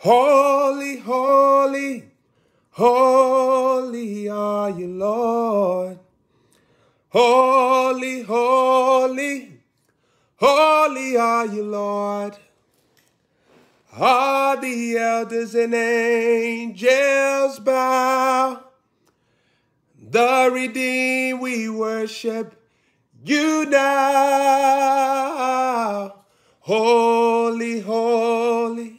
Holy, holy, holy are you, Lord. Holy, holy, holy are you, Lord. All the elders and angels bow. The redeemed we worship you now. Holy, holy,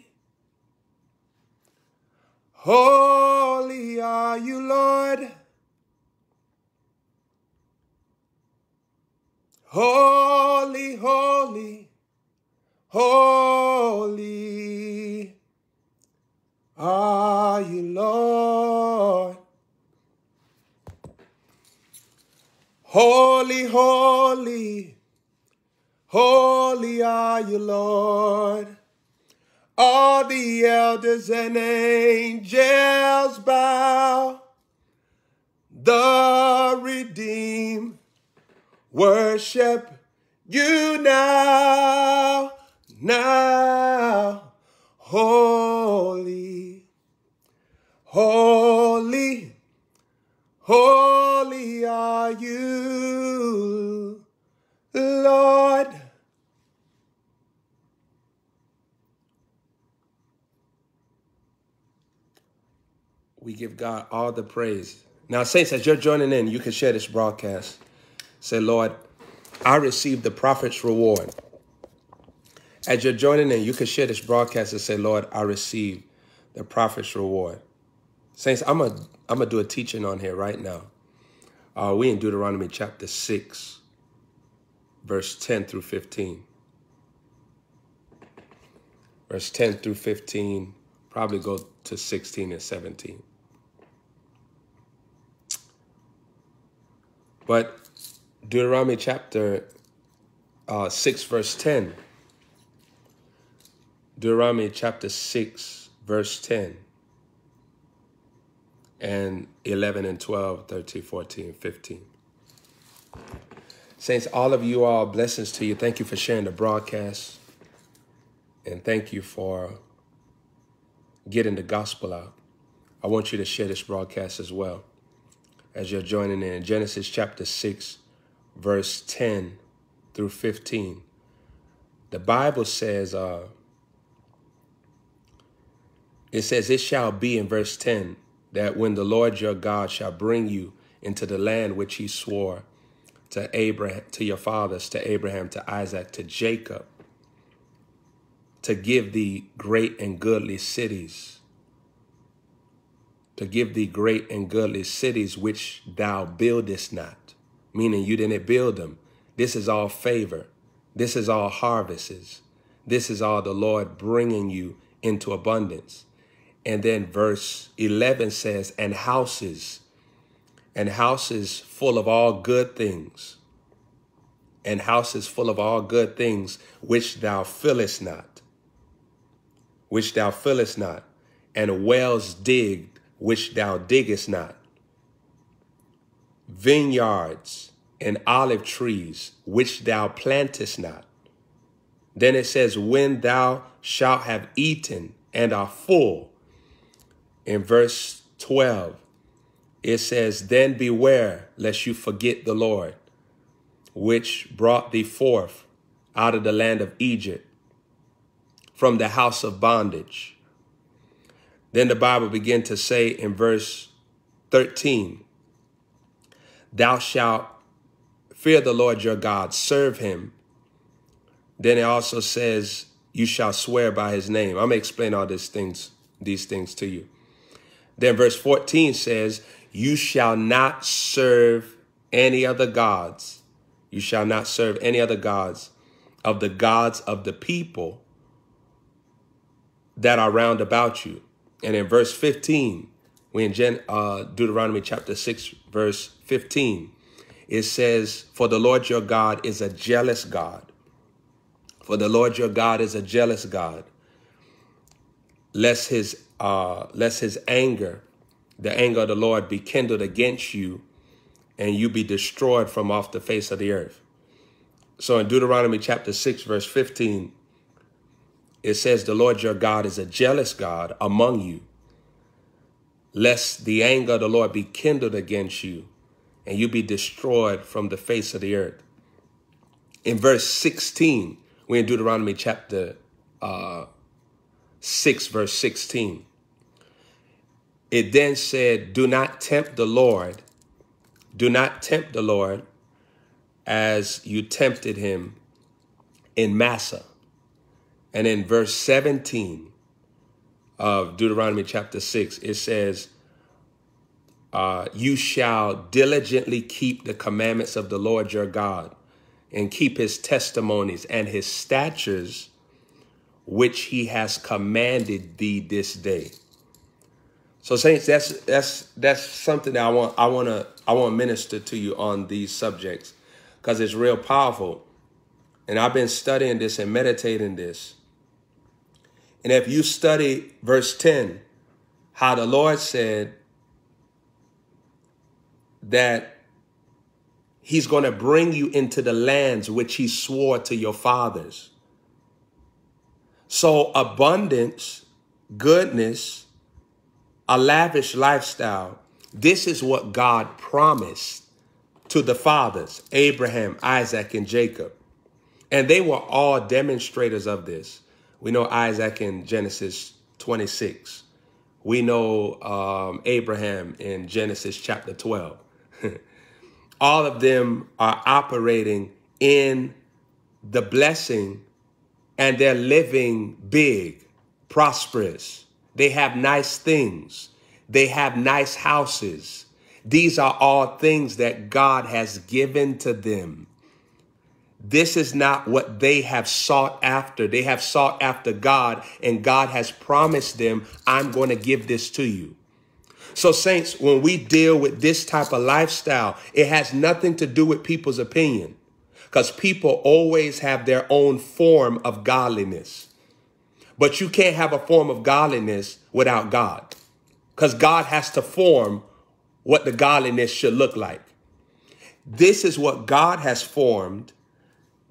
holy are you, Lord. Holy, holy, holy are you, Lord. Holy, holy, holy are you, Lord. All the elders and angels bow. The redeemed worship you now, now. Holy, holy, holy are you, Lord. We give God all the praise. Now, Saints, as you're joining in, you can share this broadcast. Say, Lord, I received the prophet's reward. As you're joining in, you can share this broadcast and say, Lord, I received the prophet's reward. Saints, I'm going I'm to do a teaching on here right now. Uh, we in Deuteronomy chapter 6, verse 10 through 15. Verse 10 through 15, probably go to 16 and 17. But Deuteronomy chapter uh, 6, verse 10. Deuteronomy chapter 6, verse 10. And 11 and 12, 13, 14, 15. Saints, all of you are blessings to you. Thank you for sharing the broadcast. And thank you for getting the gospel out. I want you to share this broadcast as well as you're joining in. Genesis chapter 6, verse 10 through 15. The Bible says, uh, it says, it shall be in verse 10 that when the Lord your God shall bring you into the land which he swore to Abraham, to your fathers, to Abraham, to Isaac, to Jacob, to give thee great and goodly cities, to give thee great and goodly cities which thou buildest not, meaning you didn't build them. This is all favor. This is all harvests. This is all the Lord bringing you into abundance. And then verse 11 says, and houses, and houses full of all good things, and houses full of all good things, which thou fillest not, which thou fillest not, and wells digged, which thou diggest not, vineyards and olive trees, which thou plantest not. Then it says, when thou shalt have eaten and are full, in verse 12, it says, Then beware lest you forget the Lord, which brought thee forth out of the land of Egypt, from the house of bondage. Then the Bible began to say in verse 13, Thou shalt fear the Lord your God, serve him. Then it also says, You shall swear by his name. I'm to explain all these things, these things to you. Then verse 14 says, You shall not serve any other gods. You shall not serve any other gods of the gods of the people that are round about you. And in verse 15, we in Gen, uh, Deuteronomy chapter 6, verse 15, it says, For the Lord your God is a jealous God. For the Lord your God is a jealous God. Lest his uh, lest his anger, the anger of the Lord, be kindled against you, and you be destroyed from off the face of the earth. So in Deuteronomy chapter 6, verse 15, it says the Lord your God is a jealous God among you, lest the anger of the Lord be kindled against you and you be destroyed from the face of the earth. In verse 16, we're in Deuteronomy chapter uh, 6, verse 16. It then said, Do not tempt the Lord. Do not tempt the Lord as you tempted him in Massah. And in verse 17 of Deuteronomy chapter 6, it says, uh, You shall diligently keep the commandments of the Lord your God and keep his testimonies and his statutes, which he has commanded thee this day. So, saints, that's that's that's something that I want I want to I want to minister to you on these subjects because it's real powerful. And I've been studying this and meditating this. And if you study verse 10, how the Lord said that he's going to bring you into the lands which he swore to your fathers. So abundance, goodness, a lavish lifestyle, this is what God promised to the fathers, Abraham, Isaac, and Jacob. And they were all demonstrators of this. We know Isaac in Genesis 26. We know um, Abraham in Genesis chapter 12. all of them are operating in the blessing and they're living big, prosperous. They have nice things. They have nice houses. These are all things that God has given to them. This is not what they have sought after. They have sought after God, and God has promised them, I'm going to give this to you. So, saints, when we deal with this type of lifestyle, it has nothing to do with people's opinion because people always have their own form of godliness. But you can't have a form of godliness without God because God has to form what the godliness should look like. This is what God has formed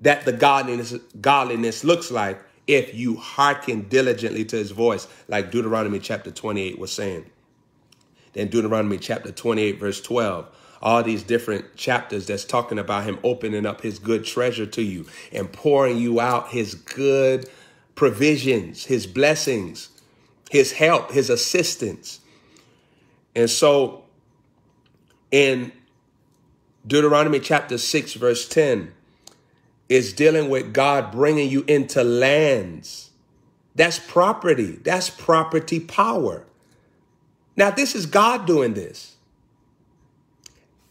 that the godliness, godliness looks like if you hearken diligently to his voice, like Deuteronomy chapter 28 was saying. Then Deuteronomy chapter 28, verse 12 all these different chapters that's talking about him opening up his good treasure to you and pouring you out his good provisions, his blessings, his help, his assistance. And so in Deuteronomy chapter 6, verse 10, is dealing with God bringing you into lands. That's property. That's property power. Now, this is God doing this.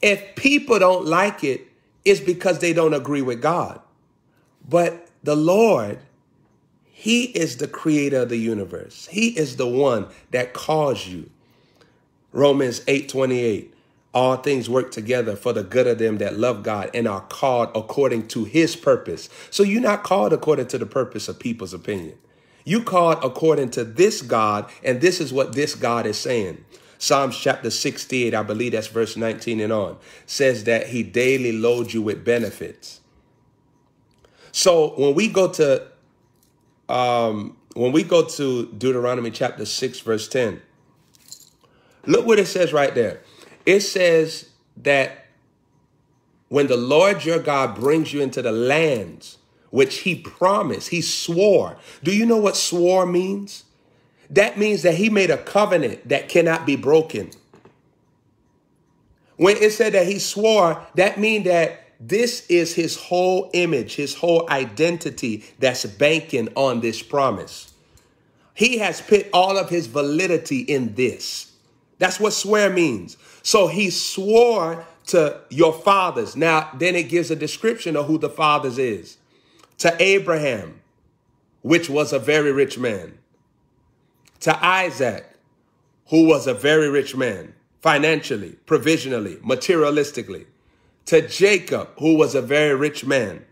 If people don't like it, it's because they don't agree with God. But the Lord, He is the creator of the universe. He is the one that caused you. Romans 8 28. All things work together for the good of them that love God and are called according to his purpose. So you're not called according to the purpose of people's opinion. You called according to this God, and this is what this God is saying. Psalms chapter 68, I believe that's verse 19 and on, says that he daily loads you with benefits. So when we go to um, when we go to Deuteronomy chapter 6, verse 10, look what it says right there. It says that when the Lord your God brings you into the lands which he promised. He swore. Do you know what swore means? That means that he made a covenant that cannot be broken. When it said that he swore, that means that this is his whole image, his whole identity that's banking on this promise. He has put all of his validity in this. That's what swear means. So he swore to your fathers. Now, then it gives a description of who the fathers is to Abraham, which was a very rich man, to Isaac, who was a very rich man, financially, provisionally, materialistically, to Jacob, who was a very rich man.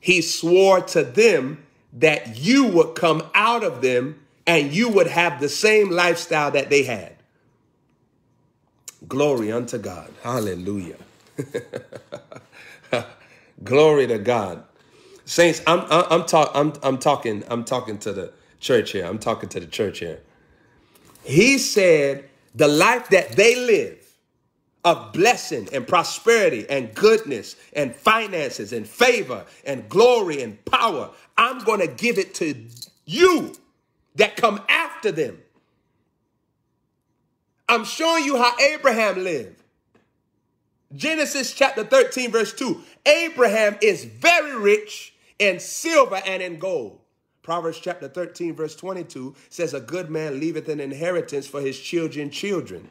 He swore to them that you would come out of them and you would have the same lifestyle that they had. Glory unto God. Hallelujah. Glory to God. Saints, I'm I'm talk, I'm I'm talking I'm talking to the church here. I'm talking to the church here. He said the life that they live of blessing and prosperity and goodness and finances and favor and glory and power, I'm going to give it to you that come after them. I'm showing you how Abraham lived. Genesis chapter 13, verse 2. Abraham is very rich in silver and in gold. Proverbs chapter 13, verse 22 says, A good man leaveth an inheritance for his children, children.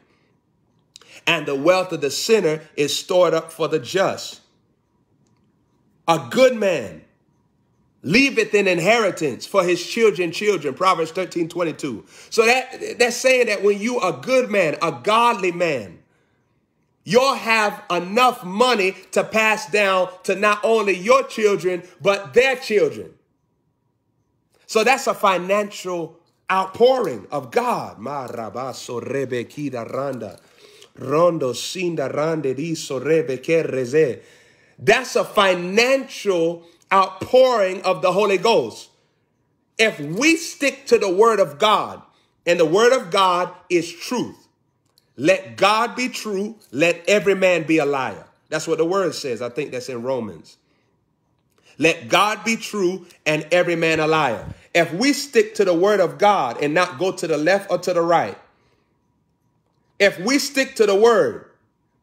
And the wealth of the sinner is stored up for the just. A good man leaveth an inheritance for his children, children. Proverbs 13, 22. So that, that's saying that when you a good man, a godly man, you'll have enough money to pass down to not only your children, but their children. So that's a financial outpouring of God. That's a financial outpouring of the Holy Ghost. If we stick to the word of God, and the word of God is truth, let God be true, let every man be a liar. That's what the word says. I think that's in Romans. Let God be true and every man a liar. If we stick to the word of God and not go to the left or to the right, if we stick to the word,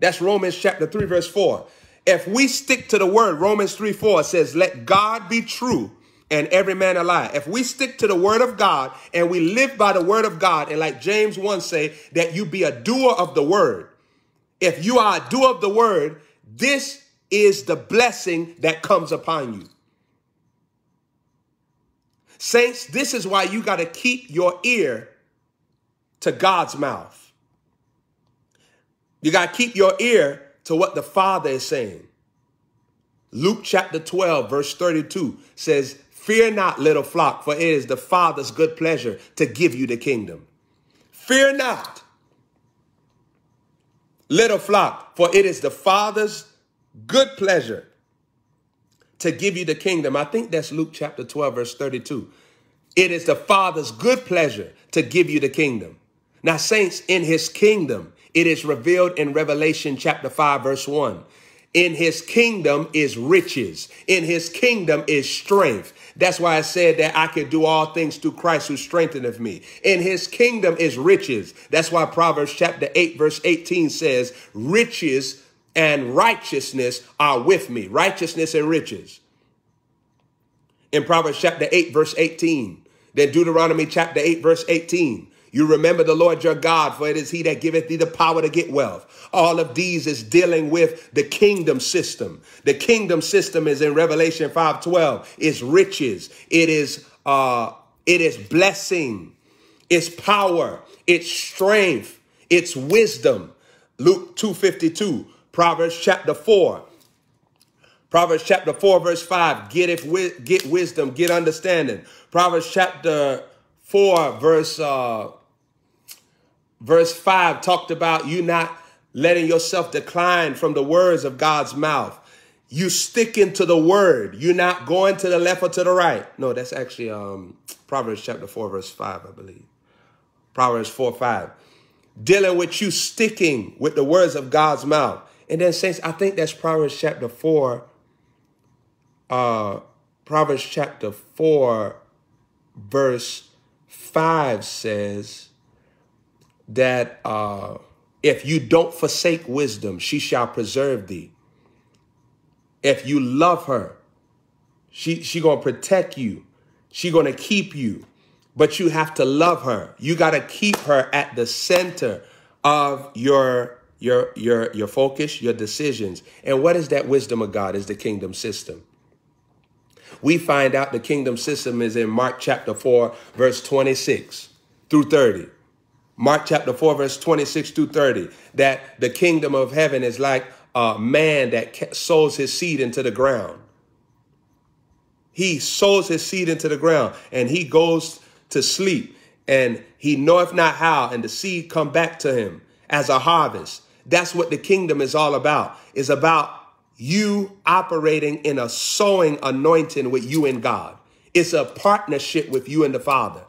that's Romans chapter 3, verse 4. If we stick to the word, Romans 3, 4 says, let God be true and every man a lie. If we stick to the word of God and we live by the word of God, and like James 1 say, that you be a doer of the word. If you are a doer of the word, this is the blessing that comes upon you. Saints, this is why you got to keep your ear to God's mouth. You got to keep your ear to what the Father is saying. Luke chapter 12, verse 32 says, Fear not, little flock, for it is the Father's good pleasure to give you the kingdom. Fear not, little flock, for it is the Father's good pleasure to give you the kingdom. I think that's Luke chapter 12, verse 32. It is the Father's good pleasure to give you the kingdom. Now, saints, in his kingdom, it is revealed in Revelation chapter 5, verse 1. In his kingdom is riches. In his kingdom is strength. That's why I said that I could do all things through Christ who strengtheneth me. In his kingdom is riches. That's why Proverbs chapter 8, verse 18 says, riches and righteousness are with me. Righteousness and riches. In Proverbs chapter 8, verse 18. Then Deuteronomy chapter 8, verse 18. You remember the Lord your God, for it is he that giveth thee the power to get wealth. All of these is dealing with the kingdom system. The kingdom system is in Revelation 5:12. It's riches. It is uh it is blessing. It's power. It's strength. It's wisdom. Luke 2:52. Proverbs chapter 4. Proverbs chapter 4, verse 5. Get, if, get wisdom, get understanding. Proverbs chapter 4, verse, uh, verse 5 talked about you not letting yourself decline from the words of God's mouth. You sticking to the word. You're not going to the left or to the right. No, that's actually um, Proverbs chapter 4, verse 5, I believe. Proverbs 4, 5. Dealing with you sticking with the words of God's mouth. And then saints, I think that's Proverbs chapter 4. Uh, Proverbs chapter 4, verse 5 says that uh, if you don't forsake wisdom, she shall preserve thee. If you love her, she she gonna protect you. She gonna keep you. But you have to love her. You got to keep her at the center of your your your your focus, your decisions. And what is that wisdom of God? Is the kingdom system. We find out the kingdom system is in Mark chapter 4, verse 26 through 30. Mark chapter 4, verse 26 through 30, that the kingdom of heaven is like a man that sows his seed into the ground. He sows his seed into the ground and he goes to sleep and he knoweth not how and the seed come back to him as a harvest. That's what the kingdom is all about. It's about you operating in a sowing anointing with you and God. It's a partnership with you and the Father.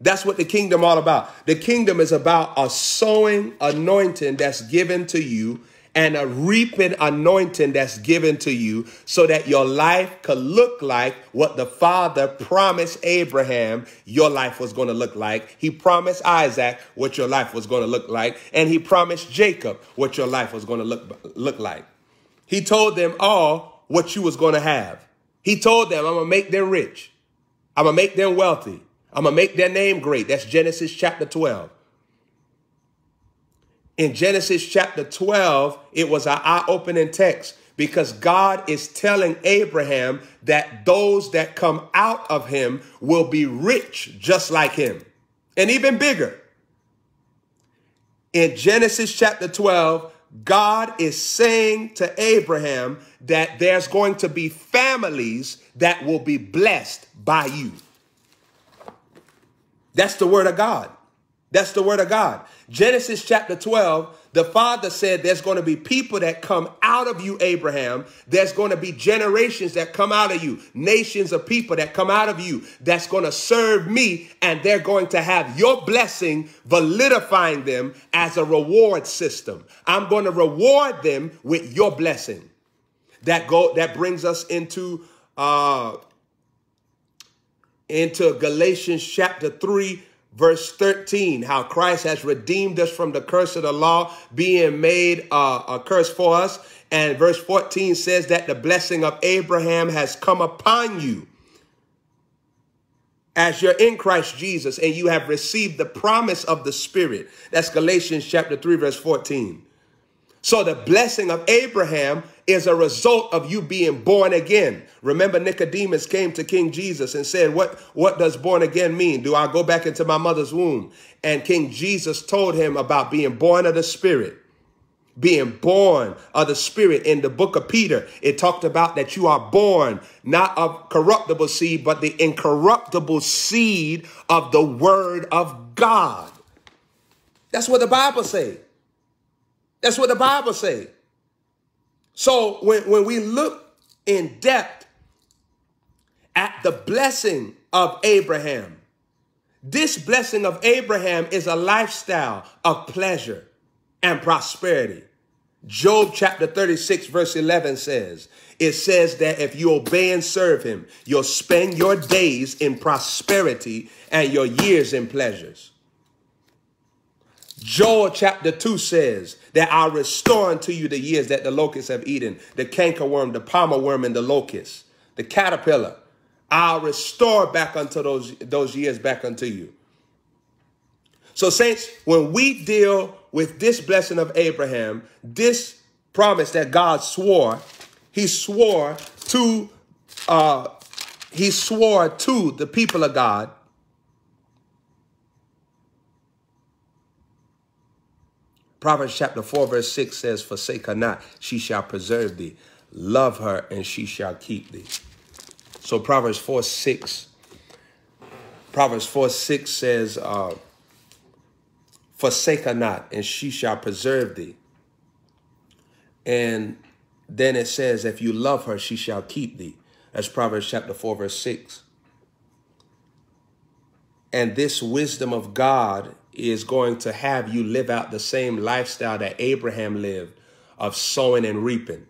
That's what the kingdom all about. The kingdom is about a sowing anointing that's given to you and a reaping anointing that's given to you so that your life could look like what the Father promised Abraham your life was going to look like. He promised Isaac what your life was going to look like. And he promised Jacob what your life was going to look, look like. He told them all what you was going to have. He told them, I'm going to make them rich. I'm going to make them wealthy. I'm going to make their name great. That's Genesis chapter 12 in Genesis chapter 12, it was an eye opening text because God is telling Abraham that those that come out of him will be rich just like him and even bigger. In Genesis chapter 12, God is saying to Abraham that there's going to be families that will be blessed by you. That's the word of God. That's the word of God. Genesis chapter 12, the father said there's going to be people that come out of you, Abraham. There's going to be generations that come out of you, nations of people that come out of you that's going to serve me, and they're going to have your blessing validifying them as a reward system. I'm going to reward them with your blessing. That go that brings us into uh into Galatians chapter 3 verse 13, how Christ has redeemed us from the curse of the law, being made uh, a curse for us. And verse 14 says that the blessing of Abraham has come upon you as you're in Christ Jesus and you have received the promise of the Spirit. That's Galatians chapter 3, verse 14. So the blessing of Abraham is a result of you being born again. Remember, Nicodemus came to King Jesus and said, what, what does born again mean? Do I go back into my mother's womb? And King Jesus told him about being born of the Spirit. Being born of the Spirit in the book of Peter, it talked about that you are born not of corruptible seed, but the incorruptible seed of the word of God. That's what the Bible says. That's what the Bible says. So when, when we look in depth at the blessing of Abraham, this blessing of Abraham is a lifestyle of pleasure and prosperity. Job chapter 36 verse 11 says, it says that if you obey and serve him, you'll spend your days in prosperity and your years in pleasures. Joel chapter 2 says that I'll restore unto you the years that the locusts have eaten, the cankerworm, the palmer worm, and the locust, the caterpillar. I'll restore back unto those, those years back unto you. So, saints, when we deal with this blessing of Abraham, this promise that God swore, he swore to uh, he swore to the people of God Proverbs chapter 4, verse 6 says, Forsake her not, she shall preserve thee. Love her, and she shall keep thee. So Proverbs 4, 6. Proverbs 4, 6 says, uh, Forsake her not, and she shall preserve thee. And then it says, If you love her, she shall keep thee. That's Proverbs chapter 4, verse 6. And this wisdom of God is going to have you live out the same lifestyle that Abraham lived of sowing and reaping.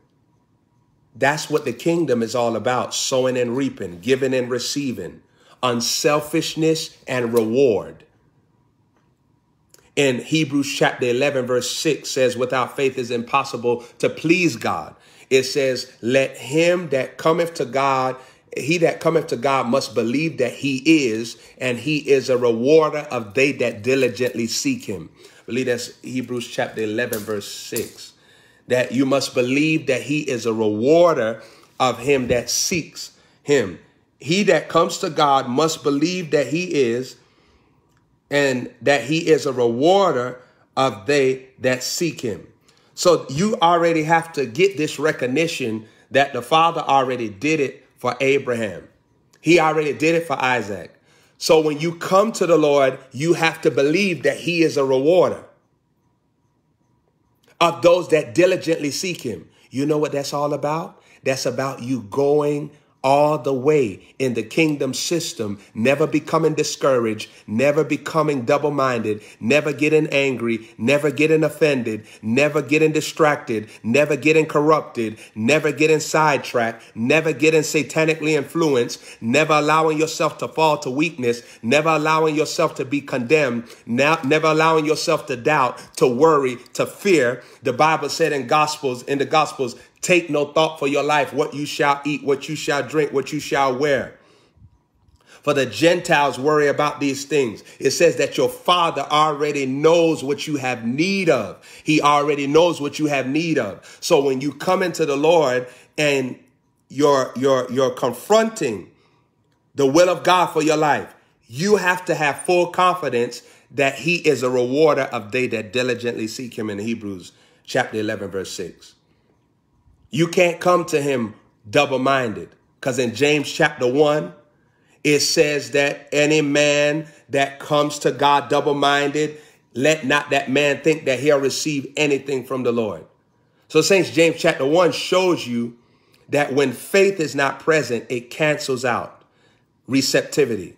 That's what the kingdom is all about sowing and reaping, giving and receiving, unselfishness and reward. In Hebrews chapter 11, verse 6 says, Without faith is impossible to please God. It says, Let him that cometh to God he that cometh to God must believe that he is, and he is a rewarder of they that diligently seek him. I believe that's Hebrews chapter 11, verse 6. That you must believe that he is a rewarder of him that seeks him. He that comes to God must believe that he is, and that he is a rewarder of they that seek him. So you already have to get this recognition that the Father already did it for Abraham. He already did it for Isaac. So when you come to the Lord, you have to believe that he is a rewarder of those that diligently seek him. You know what that's all about? That's about you going all the way in the kingdom system, never becoming discouraged, never becoming double minded, never getting angry, never getting offended, never getting distracted, never getting corrupted, never getting sidetracked, never getting satanically influenced, never allowing yourself to fall to weakness, never allowing yourself to be condemned, never allowing yourself to doubt, to worry, to fear. The Bible said in Gospels, in the Gospels, Take no thought for your life, what you shall eat, what you shall drink, what you shall wear. For the Gentiles worry about these things. It says that your father already knows what you have need of. He already knows what you have need of. So when you come into the Lord and you're, you're, you're confronting the will of God for your life, you have to have full confidence that he is a rewarder of they that diligently seek him in Hebrews chapter 11, verse 6. You can't come to him double minded because in James chapter 1, it says that any man that comes to God double minded, let not that man think that he'll receive anything from the Lord. So, Saints, James chapter 1 shows you that when faith is not present, it cancels out receptivity.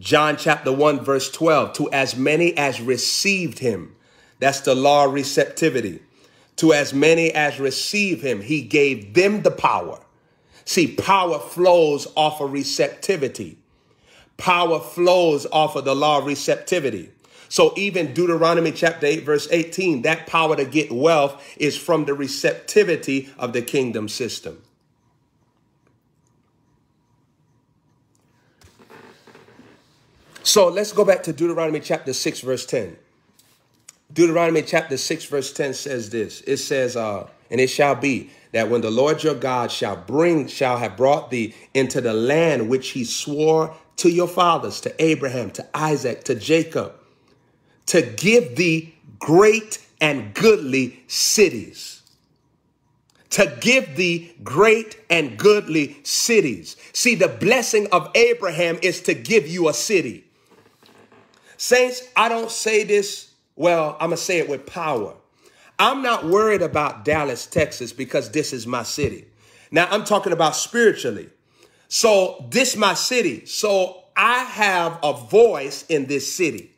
John chapter 1, verse 12, to as many as received him. That's the law of receptivity. To as many as receive him, he gave them the power. See, power flows off of receptivity. Power flows off of the law of receptivity. So even Deuteronomy chapter 8, verse 18, that power to get wealth is from the receptivity of the kingdom system. So let's go back to Deuteronomy chapter 6, verse 10. Deuteronomy chapter 6, verse 10 says this. It says, uh, and it shall be that when the Lord your God shall bring, shall have brought thee into the land which he swore to your fathers, to Abraham, to Isaac, to Jacob, to give thee great and goodly cities. To give thee great and goodly cities. See, the blessing of Abraham is to give you a city. Saints, I don't say this well, I'm going to say it with power. I'm not worried about Dallas, Texas, because this is my city. Now, I'm talking about spiritually. So, this my city. So, I have a voice in this city.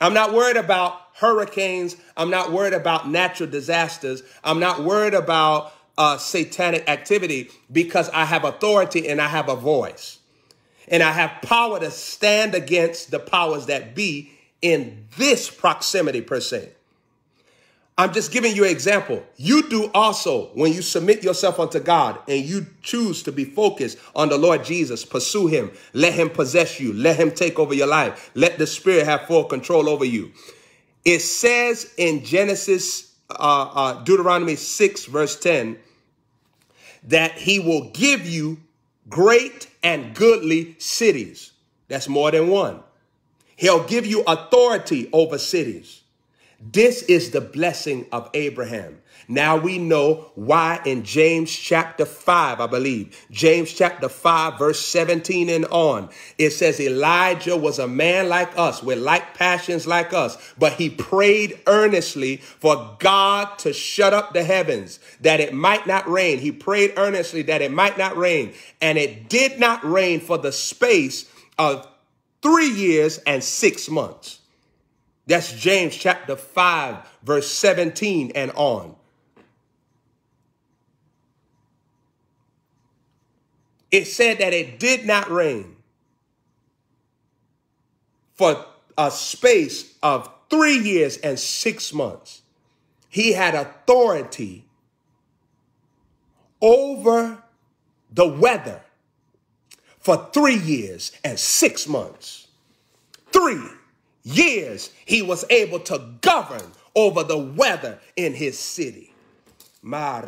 I'm not worried about hurricanes. I'm not worried about natural disasters. I'm not worried about uh, satanic activity because I have authority and I have a voice. And I have power to stand against the powers that be in this proximity per se. I'm just giving you an example. You do also when you submit yourself unto God and you choose to be focused on the Lord Jesus, pursue him, let him possess you, let him take over your life, let the spirit have full control over you. It says in Genesis, uh, uh, Deuteronomy 6 verse 10, that he will give you great and goodly cities. That's more than one. He'll give you authority over cities. This is the blessing of Abraham. Now we know why in James chapter 5, I believe, James chapter 5, verse 17 and on, it says Elijah was a man like us with like passions like us, but he prayed earnestly for God to shut up the heavens that it might not rain. He prayed earnestly that it might not rain, and it did not rain for the space of three years and six months. That's James chapter 5, verse 17 and on. It said that it did not rain for a space of three years and six months. He had authority over the weather for three years and six months. Three years he was able to govern over the weather in his city. And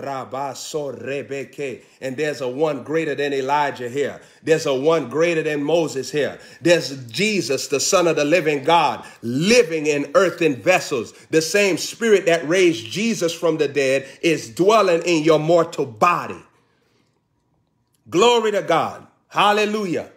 there's a one greater than Elijah here. There's a one greater than Moses here. There's Jesus, the Son of the living God, living in earthen vessels. The same spirit that raised Jesus from the dead is dwelling in your mortal body. Glory to God. Hallelujah.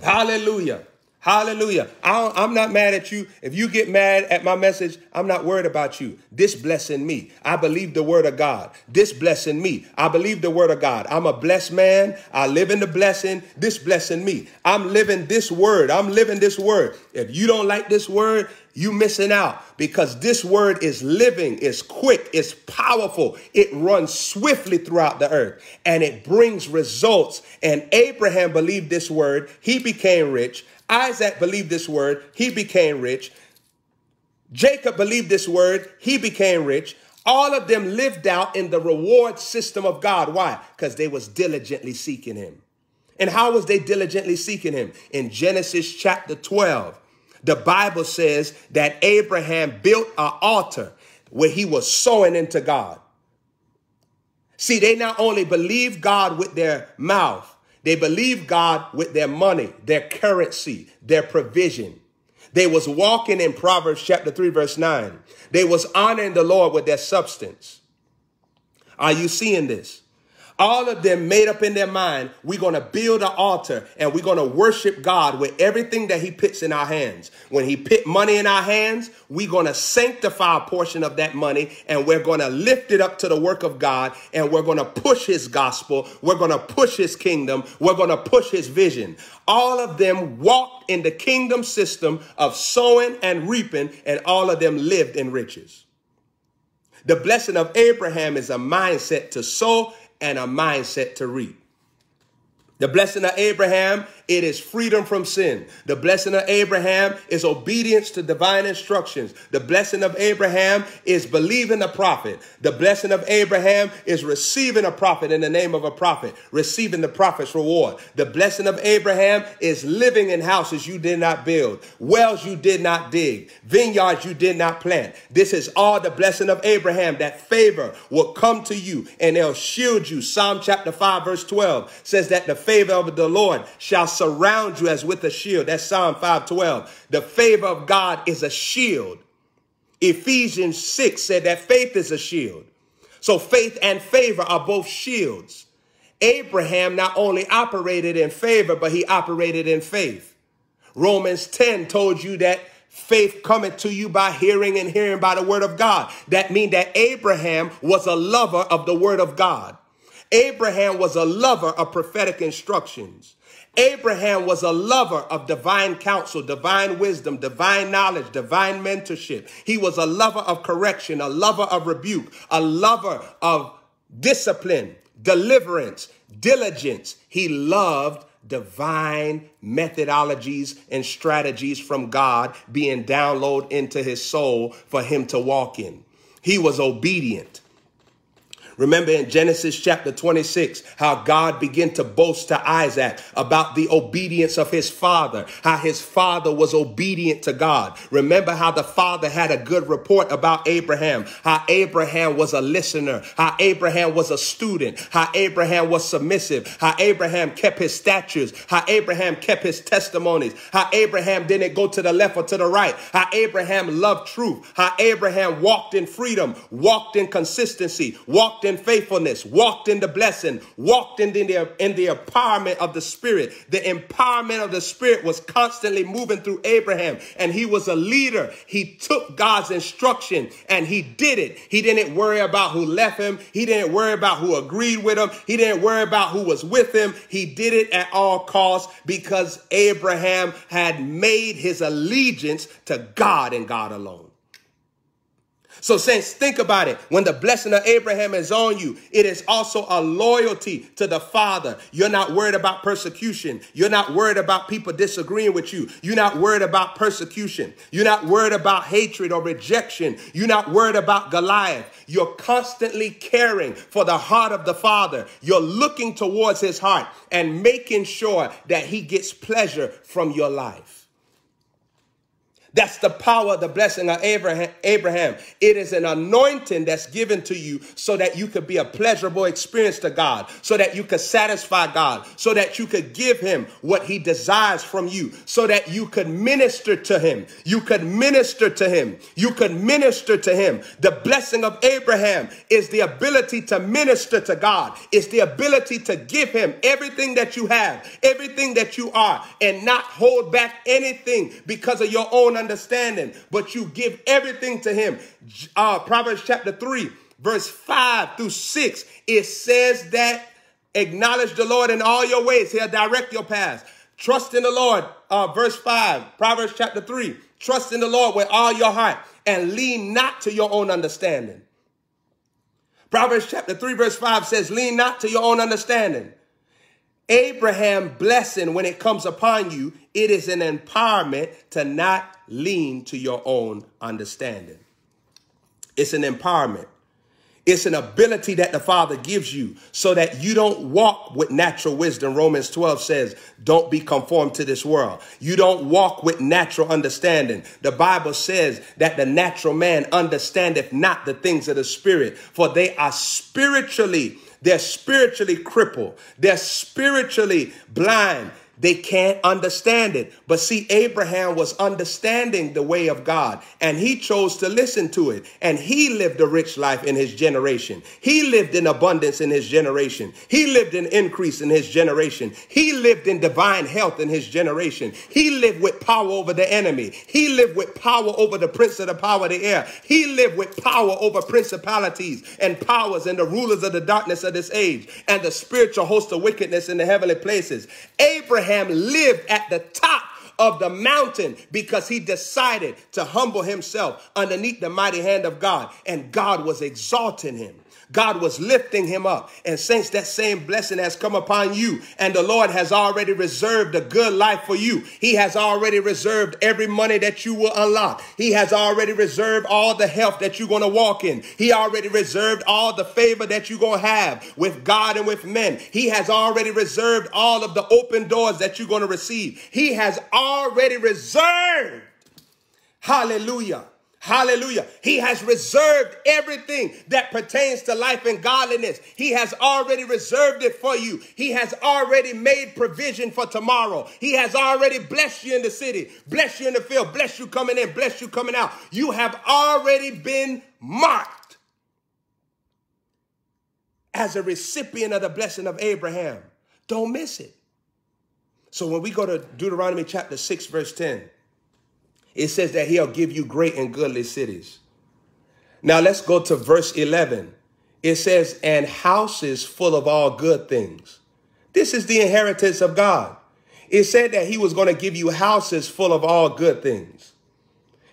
Hallelujah. Hallelujah. I am not mad at you. If you get mad at my message, I'm not worried about you. This blessing me. I believe the word of God. This blessing me. I believe the word of God. I'm a blessed man. I live in the blessing. This blessing me. I'm living this word. I'm living this word. If you don't like this word, you missing out because this word is living, it's quick, it's powerful. It runs swiftly throughout the earth and it brings results. And Abraham believed this word. He became rich. Isaac believed this word, he became rich. Jacob believed this word, he became rich. All of them lived out in the reward system of God. Why? Because they was diligently seeking him. And how was they diligently seeking him? In Genesis chapter 12, the Bible says that Abraham built an altar where he was sowing into God. See, they not only believe God with their mouth, they believe God with their money, their currency, their provision. They was walking in Proverbs chapter 3 verse 9. They was honoring the Lord with their substance. Are you seeing this? All of them made up in their mind, we're going to build an altar and we're going to worship God with everything that he puts in our hands. When he put money in our hands, we're going to sanctify a portion of that money and we're going to lift it up to the work of God and we're going to push his gospel. We're going to push his kingdom. We're going to push his vision. All of them walked in the kingdom system of sowing and reaping and all of them lived in riches. The blessing of Abraham is a mindset to sow and a mindset to reap. The blessing of Abraham, it is freedom from sin. The blessing of Abraham is obedience to divine instructions. The blessing of Abraham is believing a prophet. The blessing of Abraham is receiving a prophet in the name of a prophet, receiving the prophet's reward. The blessing of Abraham is living in houses you did not build, wells you did not dig, vineyards you did not plant. This is all the blessing of Abraham. That favor will come to you and they'll shield you. Psalm chapter 5 verse 12 says that the favor of the Lord shall surround you as with a shield. That's Psalm 512. The favor of God is a shield. Ephesians 6 said that faith is a shield. So faith and favor are both shields. Abraham not only operated in favor, but he operated in faith. Romans 10 told you that faith cometh to you by hearing and hearing by the word of God. That means that Abraham was a lover of the word of God. Abraham was a lover of prophetic instructions. Abraham was a lover of divine counsel, divine wisdom, divine knowledge, divine mentorship. He was a lover of correction, a lover of rebuke, a lover of discipline, deliverance, diligence. He loved divine methodologies and strategies from God being downloaded into his soul for him to walk in. He was obedient. Remember in Genesis chapter 26, how God began to boast to Isaac about the obedience of his father, how his father was obedient to God. Remember how the father had a good report about Abraham, how Abraham was a listener, how Abraham was a student, how Abraham was submissive, how Abraham kept his statutes, how Abraham kept his testimonies, how Abraham didn't go to the left or to the right, how Abraham loved truth, how Abraham walked in freedom, walked in consistency, walked in in faithfulness, walked in the blessing, walked in the, in the empowerment of the Spirit. The empowerment of the Spirit was constantly moving through Abraham, and he was a leader. He took God's instruction and he did it. He didn't worry about who left him. He didn't worry about who agreed with him. He didn't worry about who was with him. He did it at all costs because Abraham had made his allegiance to God and God alone. So, saints, think about it. When the blessing of Abraham is on you, it is also a loyalty to the Father. You're not worried about persecution. You're not worried about people disagreeing with you. You're not worried about persecution. You're not worried about hatred or rejection. You're not worried about Goliath. You're constantly caring for the heart of the Father. You're looking towards his heart and making sure that he gets pleasure from your life. That's the power, the blessing of Abraham. Abraham. It is an anointing that's given to you so that you could be a pleasurable experience to God, so that you could satisfy God, so that you could give him what he desires from you, so that you could minister to him. You could minister to him. You could minister to him. The blessing of Abraham is the ability to minister to God. It's the ability to give him everything that you have, everything that you are, and not hold back anything because of your own understanding, but you give everything to him. Uh, Proverbs chapter 3, verse 5 through 6, it says that acknowledge the Lord in all your ways. He'll direct your paths. Trust in the Lord. Uh, verse 5, Proverbs chapter 3. Trust in the Lord with all your heart and lean not to your own understanding. Proverbs chapter 3, verse 5 says, Lean not to your own understanding. Abraham blessing, when it comes upon you, it is an empowerment to not lean to your own understanding. It's an empowerment. It's an ability that the Father gives you so that you don't walk with natural wisdom. Romans 12 says, don't be conformed to this world. You don't walk with natural understanding. The Bible says that the natural man understandeth not the things of the spirit, for they are spiritually, they're spiritually crippled. They're spiritually blind. They can't understand it. But see, Abraham was understanding the way of God and he chose to listen to it. And he lived a rich life in his generation. He lived in abundance in his generation. He lived in increase in his generation. He lived in divine health in his generation. He lived with power over the enemy. He lived with power over the prince of the power of the air. He lived with power over principalities and powers and the rulers of the darkness of this age and the spiritual host of wickedness in the heavenly places. Abraham Abraham lived at the top of the mountain because he decided to humble himself underneath the mighty hand of God, and God was exalting him. God was lifting him up. And since that same blessing has come upon you. And the Lord has already reserved a good life for you. He has already reserved every money that you will unlock. He has already reserved all the health that you're going to walk in. He already reserved all the favor that you're going to have with God and with men. He has already reserved all of the open doors that you're going to receive. He has already reserved. Hallelujah Hallelujah. He has reserved everything that pertains to life and godliness. He has already reserved it for you. He has already made provision for tomorrow. He has already blessed you in the city, blessed you in the field, blessed you coming in, blessed you coming out. You have already been marked as a recipient of the blessing of Abraham. Don't miss it. So when we go to Deuteronomy chapter 6, verse 10, it says that he'll give you great and goodly cities. Now let's go to verse 11. It says, and houses full of all good things. This is the inheritance of God. It said that he was going to give you houses full of all good things.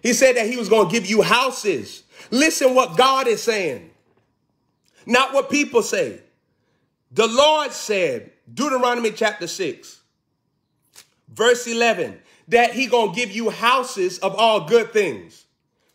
He said that he was going to give you houses. Listen what God is saying, not what people say. The Lord said, Deuteronomy chapter 6, verse 11, that he gonna give you houses of all good things.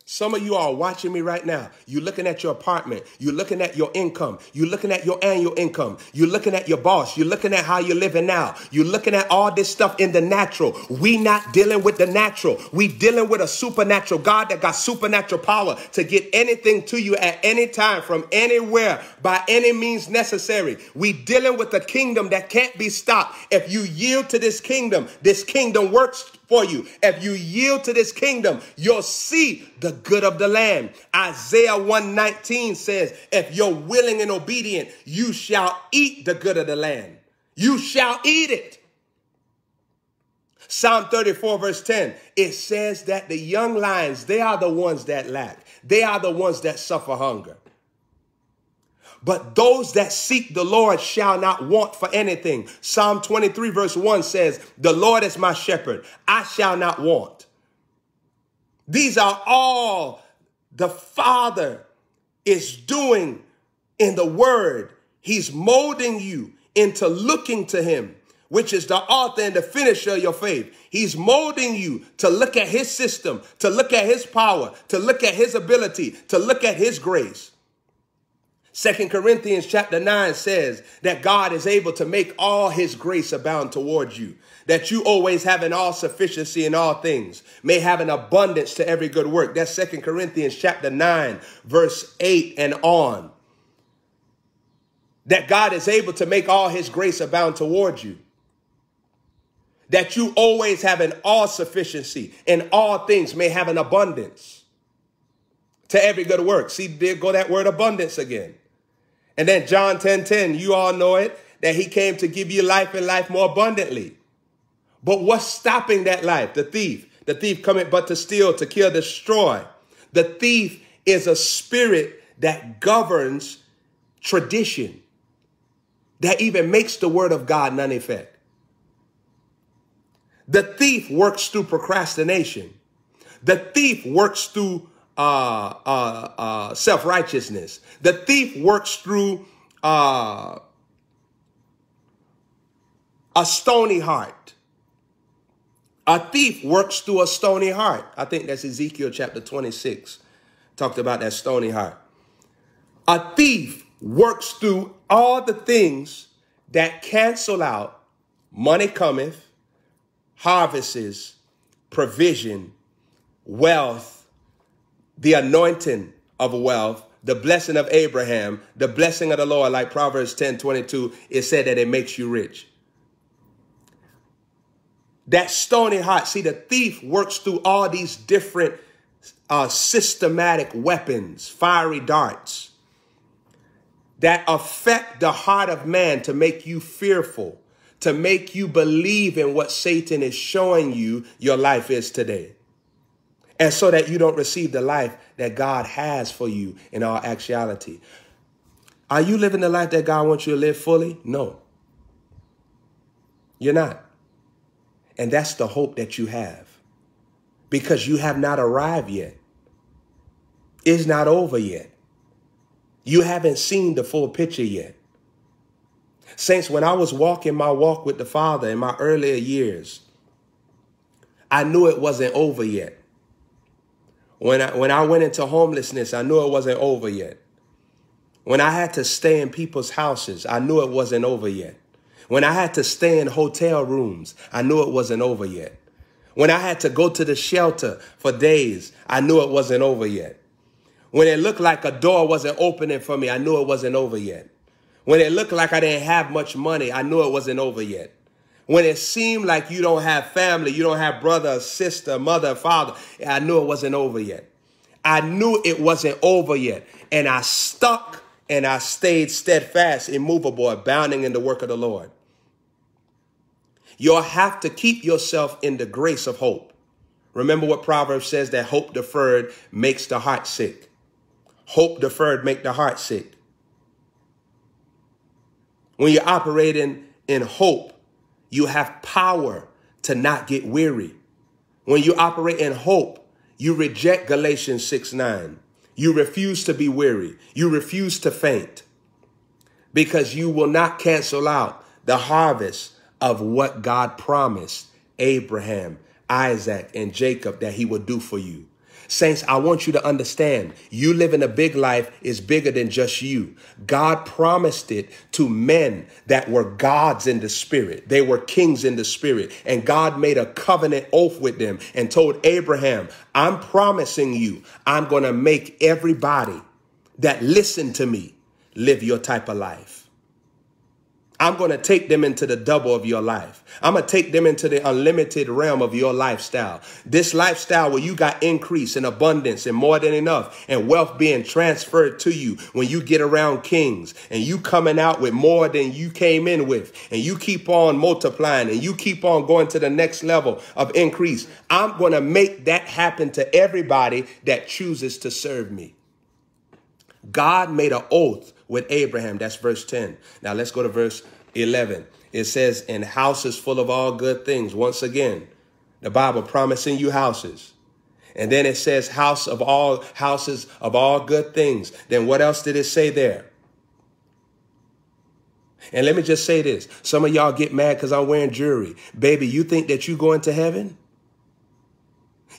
Some of you are watching me right now. You're looking at your apartment. You're looking at your income. You're looking at your annual income. You're looking at your boss. You're looking at how you're living now. You're looking at all this stuff in the natural. We not dealing with the natural. We dealing with a supernatural God that got supernatural power to get anything to you at any time from anywhere by any means necessary. We dealing with a kingdom that can't be stopped. If you yield to this kingdom, this kingdom works for you. If you yield to this kingdom, you'll see the good of the land. Isaiah 119 says, if you're willing and obedient, you shall eat the good of the land. You shall eat it. Psalm 34 verse 10, it says that the young lions, they are the ones that lack. They are the ones that suffer hunger. But those that seek the Lord shall not want for anything. Psalm 23 verse 1 says, the Lord is my shepherd. I shall not want. These are all the Father is doing in the word. He's molding you into looking to him, which is the author and the finisher of your faith. He's molding you to look at his system, to look at his power, to look at his ability, to look at his grace. Second Corinthians chapter 9 says that God is able to make all his grace abound towards you, that you always have an all sufficiency in all things, may have an abundance to every good work. That's Second Corinthians chapter 9, verse 8 and on. That God is able to make all his grace abound towards you. That you always have an all sufficiency in all things, may have an abundance to every good work. See, there go that word abundance again. And then John 10 10, you all know it, that he came to give you life and life more abundantly. But what's stopping that life? The thief. The thief coming but to steal, to kill, destroy. The thief is a spirit that governs tradition, that even makes the word of God none effect. The thief works through procrastination. The thief works through uh, uh, uh, self righteousness. The thief works through uh, a stony heart. A thief works through a stony heart. I think that's Ezekiel chapter 26. Talked about that stony heart. A thief works through all the things that cancel out money cometh, harvests, provision, wealth, the anointing of wealth, the blessing of Abraham, the blessing of the Lord, like Proverbs 10 22, it said that it makes you rich. That stony heart, see, the thief works through all these different uh, systematic weapons, fiery darts that affect the heart of man to make you fearful, to make you believe in what Satan is showing you your life is today and so that you don't receive the life that God has for you in all actuality. Are you living the life that God wants you to live fully? No. You're not. And that's the hope that you have because you have not arrived yet. It's not over yet. You haven't seen the full picture yet. Saints, when I was walking my walk with the Father in my earlier years, I knew it wasn't over yet. When I, when I went into homelessness, I knew it wasn't over yet. When I had to stay in people's houses, I knew it wasn't over yet. When I had to stay in hotel rooms, I knew it wasn't over yet. When I had to go to the shelter for days, I knew it wasn't over yet. When it looked like a door wasn't opening for me, I knew it wasn't over yet. When it looked like I didn't have much money, I knew it wasn't over yet. When it seemed like you don't have family, you don't have brother, sister, mother, father, I knew it wasn't over yet. I knew it wasn't over yet. And I stuck and I stayed steadfast, immovable, abounding in the work of the Lord. You'll have to keep yourself in the grace of hope. Remember what Proverbs says that hope deferred makes the heart sick. Hope deferred make the heart sick. When you're operating in hope, you have power to not get weary. When you operate in hope, you reject Galatians 6 9. You refuse to be weary. You refuse to faint because you will not cancel out the harvest of what God promised Abraham, Isaac, and Jacob that he would do for you. Saints, I want you to understand you living a big life is bigger than just you. God promised it to men that were gods in the spirit. They were kings in the spirit. And God made a covenant oath with them and told Abraham, I'm promising you, I'm going to make everybody that listen to me live your type of life. I'm going to take them into the double of your life. I'm going to take them into the unlimited realm of your lifestyle. This lifestyle where you got increase and abundance and more than enough and wealth being transferred to you when you get around kings and you coming out with more than you came in with and you keep on multiplying and you keep on going to the next level of increase. I'm going to make that happen to everybody that chooses to serve me. God made an oath with Abraham. That's verse 10. Now let's go to verse 11. It says, in houses full of all good things. Once again, the Bible promising you houses. And then it says house of all houses of all good things. Then what else did it say there? And let me just say this. Some of y'all get mad because I'm wearing jewelry. Baby, you think that you going to heaven?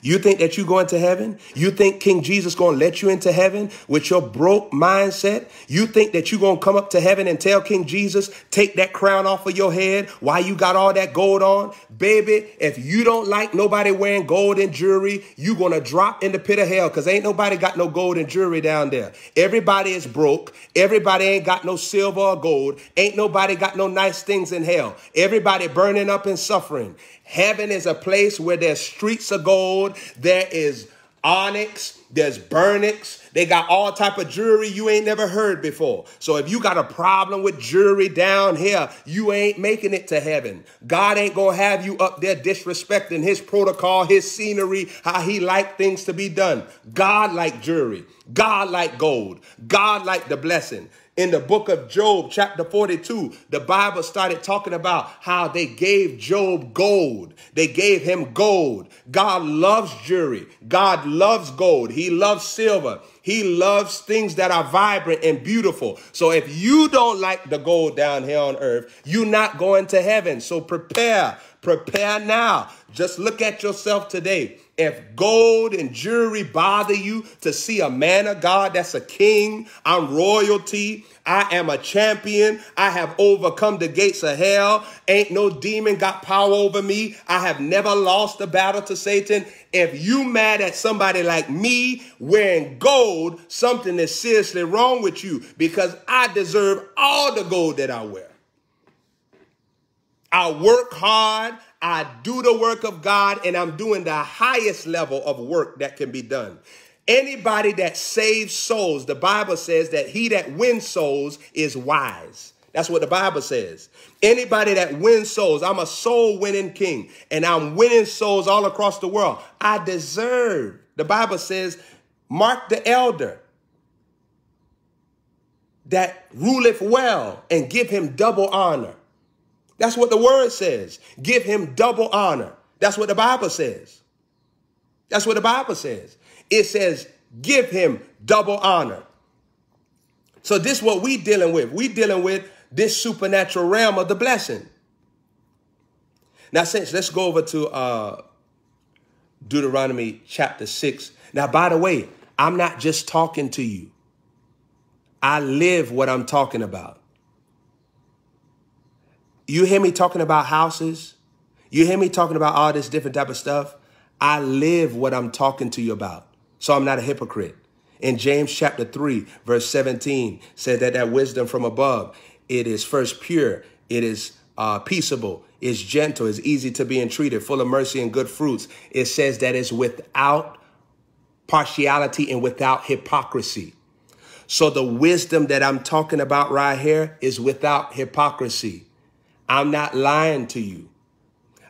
You think that you're going to heaven? You think King Jesus going to let you into heaven with your broke mindset? You think that you're going to come up to heaven and tell King Jesus, take that crown off of your head while you got all that gold on? Baby, if you don't like nobody wearing gold and jewelry, you going to drop in the pit of hell because ain't nobody got no gold and jewelry down there. Everybody is broke. Everybody ain't got no silver or gold. Ain't nobody got no nice things in hell. Everybody burning up and suffering. Heaven is a place where there's streets of gold. There is onyx. There's burnix. They got all type of jewelry you ain't never heard before. So if you got a problem with jewelry down here, you ain't making it to heaven. God ain't going to have you up there disrespecting his protocol, his scenery, how he like things to be done. God like jewelry. God like gold. God like the blessing in the book of Job, chapter 42, the Bible started talking about how they gave Job gold. They gave him gold. God loves jewelry. God loves gold. He loves silver. He loves things that are vibrant and beautiful. So if you don't like the gold down here on earth, you're not going to heaven. So prepare. Prepare now. Just look at yourself today. If gold and jewelry bother you to see a man of God that's a king, I'm royalty, I am a champion, I have overcome the gates of hell, ain't no demon got power over me, I have never lost a battle to Satan. If you mad at somebody like me wearing gold, something is seriously wrong with you because I deserve all the gold that I wear. I work hard. I do the work of God and I'm doing the highest level of work that can be done. Anybody that saves souls, the Bible says that he that wins souls is wise. That's what the Bible says. Anybody that wins souls, I'm a soul winning king and I'm winning souls all across the world. I deserve, the Bible says, mark the elder that ruleth well and give him double honor. That's what the word says. Give him double honor. That's what the Bible says. That's what the Bible says. It says, give him double honor. So this is what we dealing with. We dealing with this supernatural realm of the blessing. Now, since let's go over to uh, Deuteronomy chapter 6. Now, by the way, I'm not just talking to you. I live what I'm talking about. You hear me talking about houses? You hear me talking about all this different type of stuff? I live what I'm talking to you about. So I'm not a hypocrite. In James chapter 3, verse 17, said that that wisdom from above, it is first pure, it is uh, peaceable, is gentle, is easy to be entreated, full of mercy and good fruits. It says that it's without partiality and without hypocrisy. So the wisdom that I'm talking about right here is without hypocrisy. I'm not lying to you.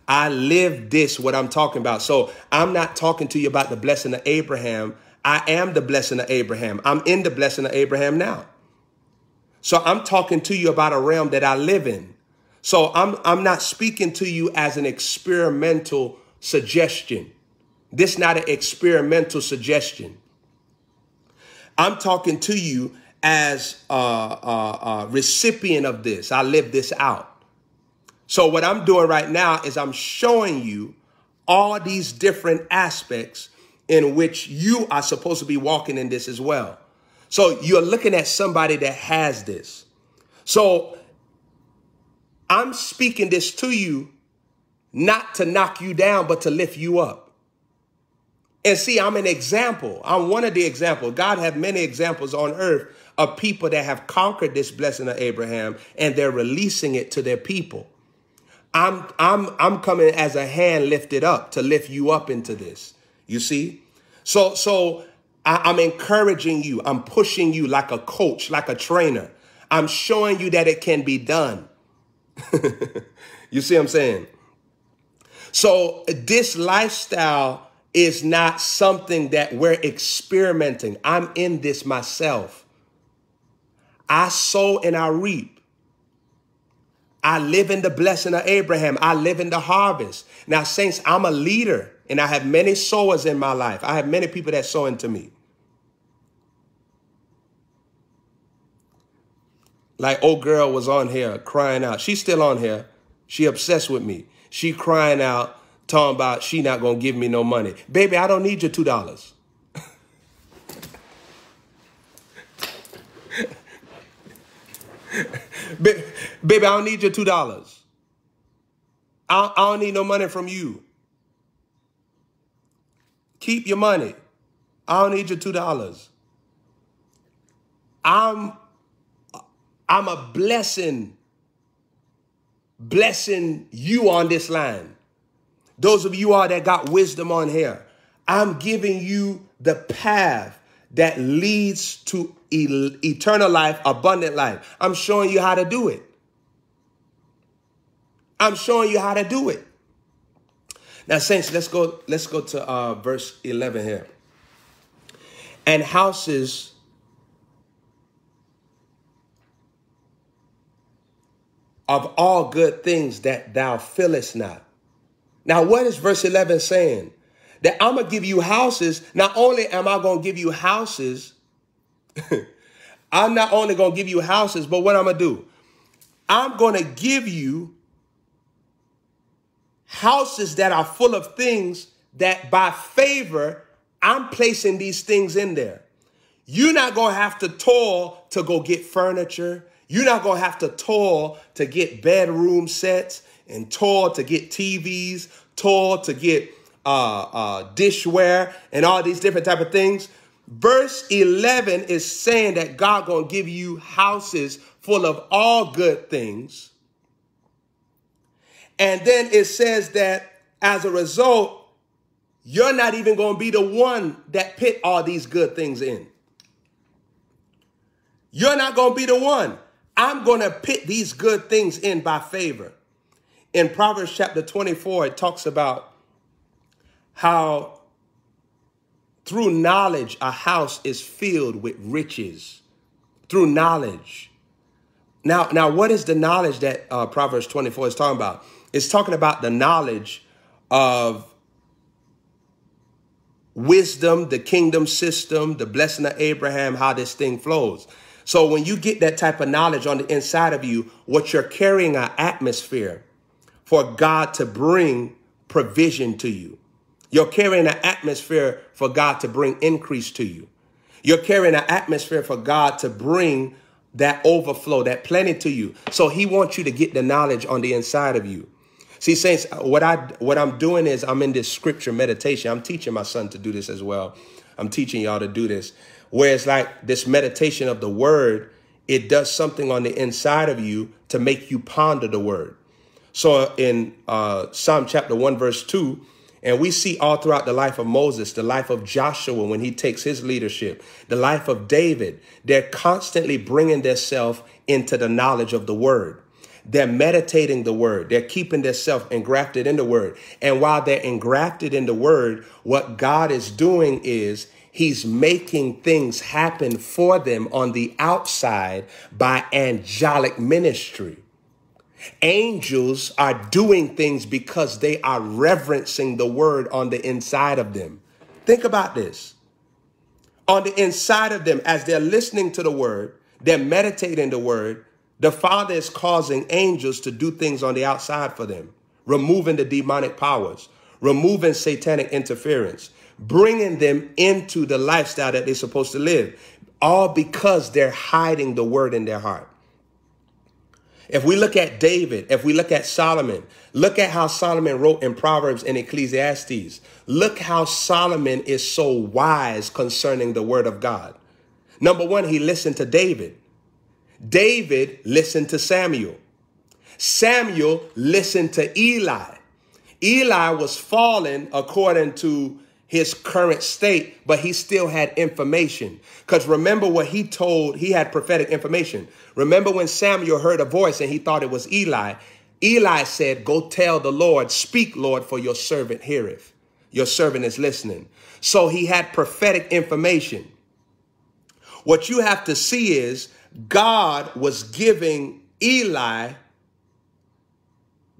I live this, what I'm talking about. So I'm not talking to you about the blessing of Abraham. I am the blessing of Abraham. I'm in the blessing of Abraham now. So I'm talking to you about a realm that I live in. So I'm, I'm not speaking to you as an experimental suggestion. This not an experimental suggestion. I'm talking to you as a, a, a recipient of this. I live this out. So what I'm doing right now is I'm showing you all these different aspects in which you are supposed to be walking in this as well. So you're looking at somebody that has this. So I'm speaking this to you not to knock you down, but to lift you up. And see, I'm an example. I'm one of the examples. God have many examples on earth of people that have conquered this blessing of Abraham and they're releasing it to their people. I'm I'm I'm coming as a hand lifted up to lift you up into this. You see? So so I, I'm encouraging you. I'm pushing you like a coach, like a trainer. I'm showing you that it can be done. you see what I'm saying? So this lifestyle is not something that we're experimenting. I'm in this myself. I sow and I reap. I live in the blessing of Abraham. I live in the harvest. Now, saints, I'm a leader and I have many sowers in my life. I have many people that sow into me. Like old girl was on here crying out. She's still on here. She obsessed with me. She crying out talking about she not going to give me no money. Baby, I don't need your $2. Baby, I don't need your $2. I, I don't need no money from you. Keep your money. I don't need your $2. I'm I'm a blessing blessing you on this line. Those of you all that got wisdom on here, I'm giving you the path that leads to eternal life, abundant life. I'm showing you how to do it. I'm showing you how to do it. Now, saints, let's go. Let's go to uh, verse 11 here. And houses of all good things that thou fillest not. Now, what is verse 11 saying? That I'm going to give you houses. Not only am I going to give you houses, I'm not only going to give you houses, but what I'm going to do, I'm going to give you houses that are full of things that by favor, I'm placing these things in there. You're not going to have to toil to go get furniture. You're not going to have to toil to get bedroom sets and toil to get TVs, toil to get uh, uh, dishware and all these different type of things. Verse 11 is saying that God going to give you houses full of all good things. And then it says that as a result, you're not even going to be the one that put all these good things in. You're not going to be the one. I'm going to put these good things in by favor. In Proverbs chapter 24, it talks about how through knowledge a house is filled with riches. Through knowledge. Now, now what is the knowledge that uh, Proverbs 24 is talking about? It's talking about the knowledge of wisdom, the kingdom system, the blessing of Abraham, how this thing flows. So when you get that type of knowledge on the inside of you, what you're carrying an atmosphere for God to bring provision to you. You're carrying an atmosphere for God to bring increase to you. You're carrying an atmosphere for God to bring that overflow, that plenty to you. So he wants you to get the knowledge on the inside of you. See, saints, what I what I'm doing is I'm in this scripture meditation. I'm teaching my son to do this as well. I'm teaching y'all to do this. Where it's like this meditation of the word, it does something on the inside of you to make you ponder the word. So in uh, Psalm chapter 1, verse 2, and we see all throughout the life of Moses, the life of Joshua when he takes his leadership, the life of David, they're constantly bringing themselves into the knowledge of the word. They're meditating the word. They're keeping themselves engrafted in the word. And while they're engrafted in the word, what God is doing is He's making things happen for them on the outside by angelic ministry. Angels are doing things because they are reverencing the word on the inside of them. Think about this. On the inside of them, as they're listening to the word, they're meditating the word, the Father is causing angels to do things on the outside for them, removing the demonic powers, removing satanic interference, bringing them into the lifestyle that they're supposed to live, all because they're hiding the word in their heart. If we look at David, if we look at Solomon, look at how Solomon wrote in Proverbs and Ecclesiastes. Look how Solomon is so wise concerning the word of God. Number one, he listened to David. David listened to Samuel. Samuel listened to Eli. Eli was fallen according to his current state, but he still had information. Because remember what he told, he had prophetic information. Remember when Samuel heard a voice and he thought it was Eli? Eli said, Go tell the Lord, speak, Lord, for your servant heareth. Your servant is listening. So he had prophetic information. What you have to see is God was giving Eli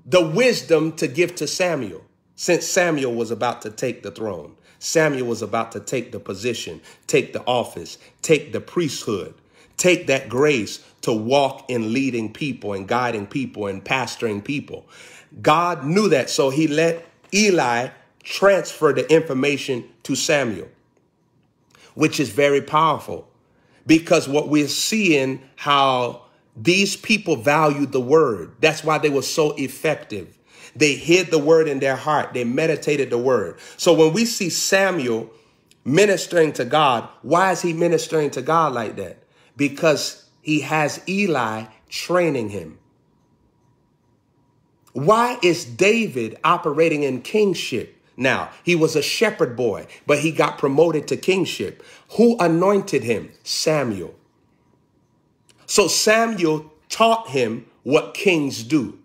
the wisdom to give to Samuel since Samuel was about to take the throne. Samuel was about to take the position, take the office, take the priesthood, take that grace to walk in leading people and guiding people and pastoring people. God knew that, so he let Eli transfer the information to Samuel, which is very powerful because what we're seeing how these people valued the word. That's why they were so effective. They hid the word in their heart. They meditated the word. So when we see Samuel ministering to God, why is he ministering to God like that? Because he has Eli training him. Why is David operating in kingship? Now, he was a shepherd boy, but he got promoted to kingship. Who anointed him? Samuel. So Samuel taught him what kings do.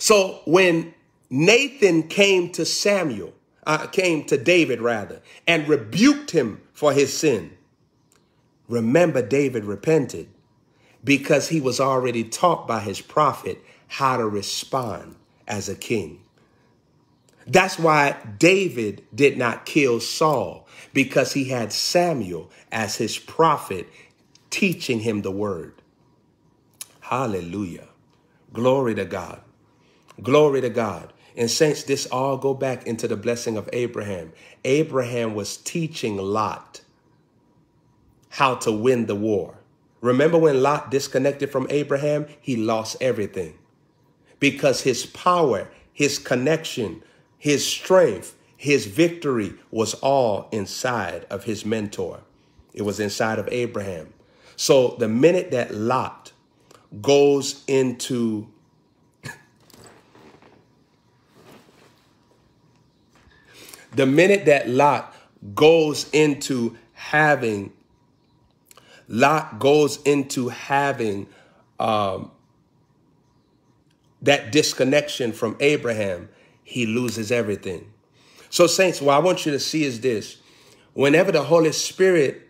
So when Nathan came to Samuel, uh, came to David rather, and rebuked him for his sin, remember David repented because he was already taught by his prophet how to respond as a king. That's why David did not kill Saul because he had Samuel as his prophet teaching him the word. Hallelujah. Glory to God. Glory to God. And saints, this all go back into the blessing of Abraham. Abraham was teaching Lot how to win the war. Remember when Lot disconnected from Abraham? He lost everything because his power, his connection, his strength, his victory was all inside of his mentor. It was inside of Abraham. So the minute that Lot goes into the minute that Lot goes into having Lot goes into having um, that disconnection from Abraham, he loses everything. So, saints, what I want you to see is this whenever the Holy Spirit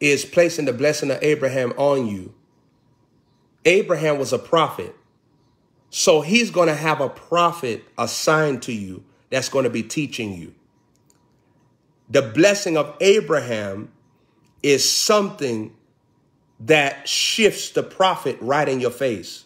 is placing the blessing of Abraham on you. Abraham was a prophet. So he's going to have a prophet assigned to you that's going to be teaching you. The blessing of Abraham is something that shifts the prophet right in your face.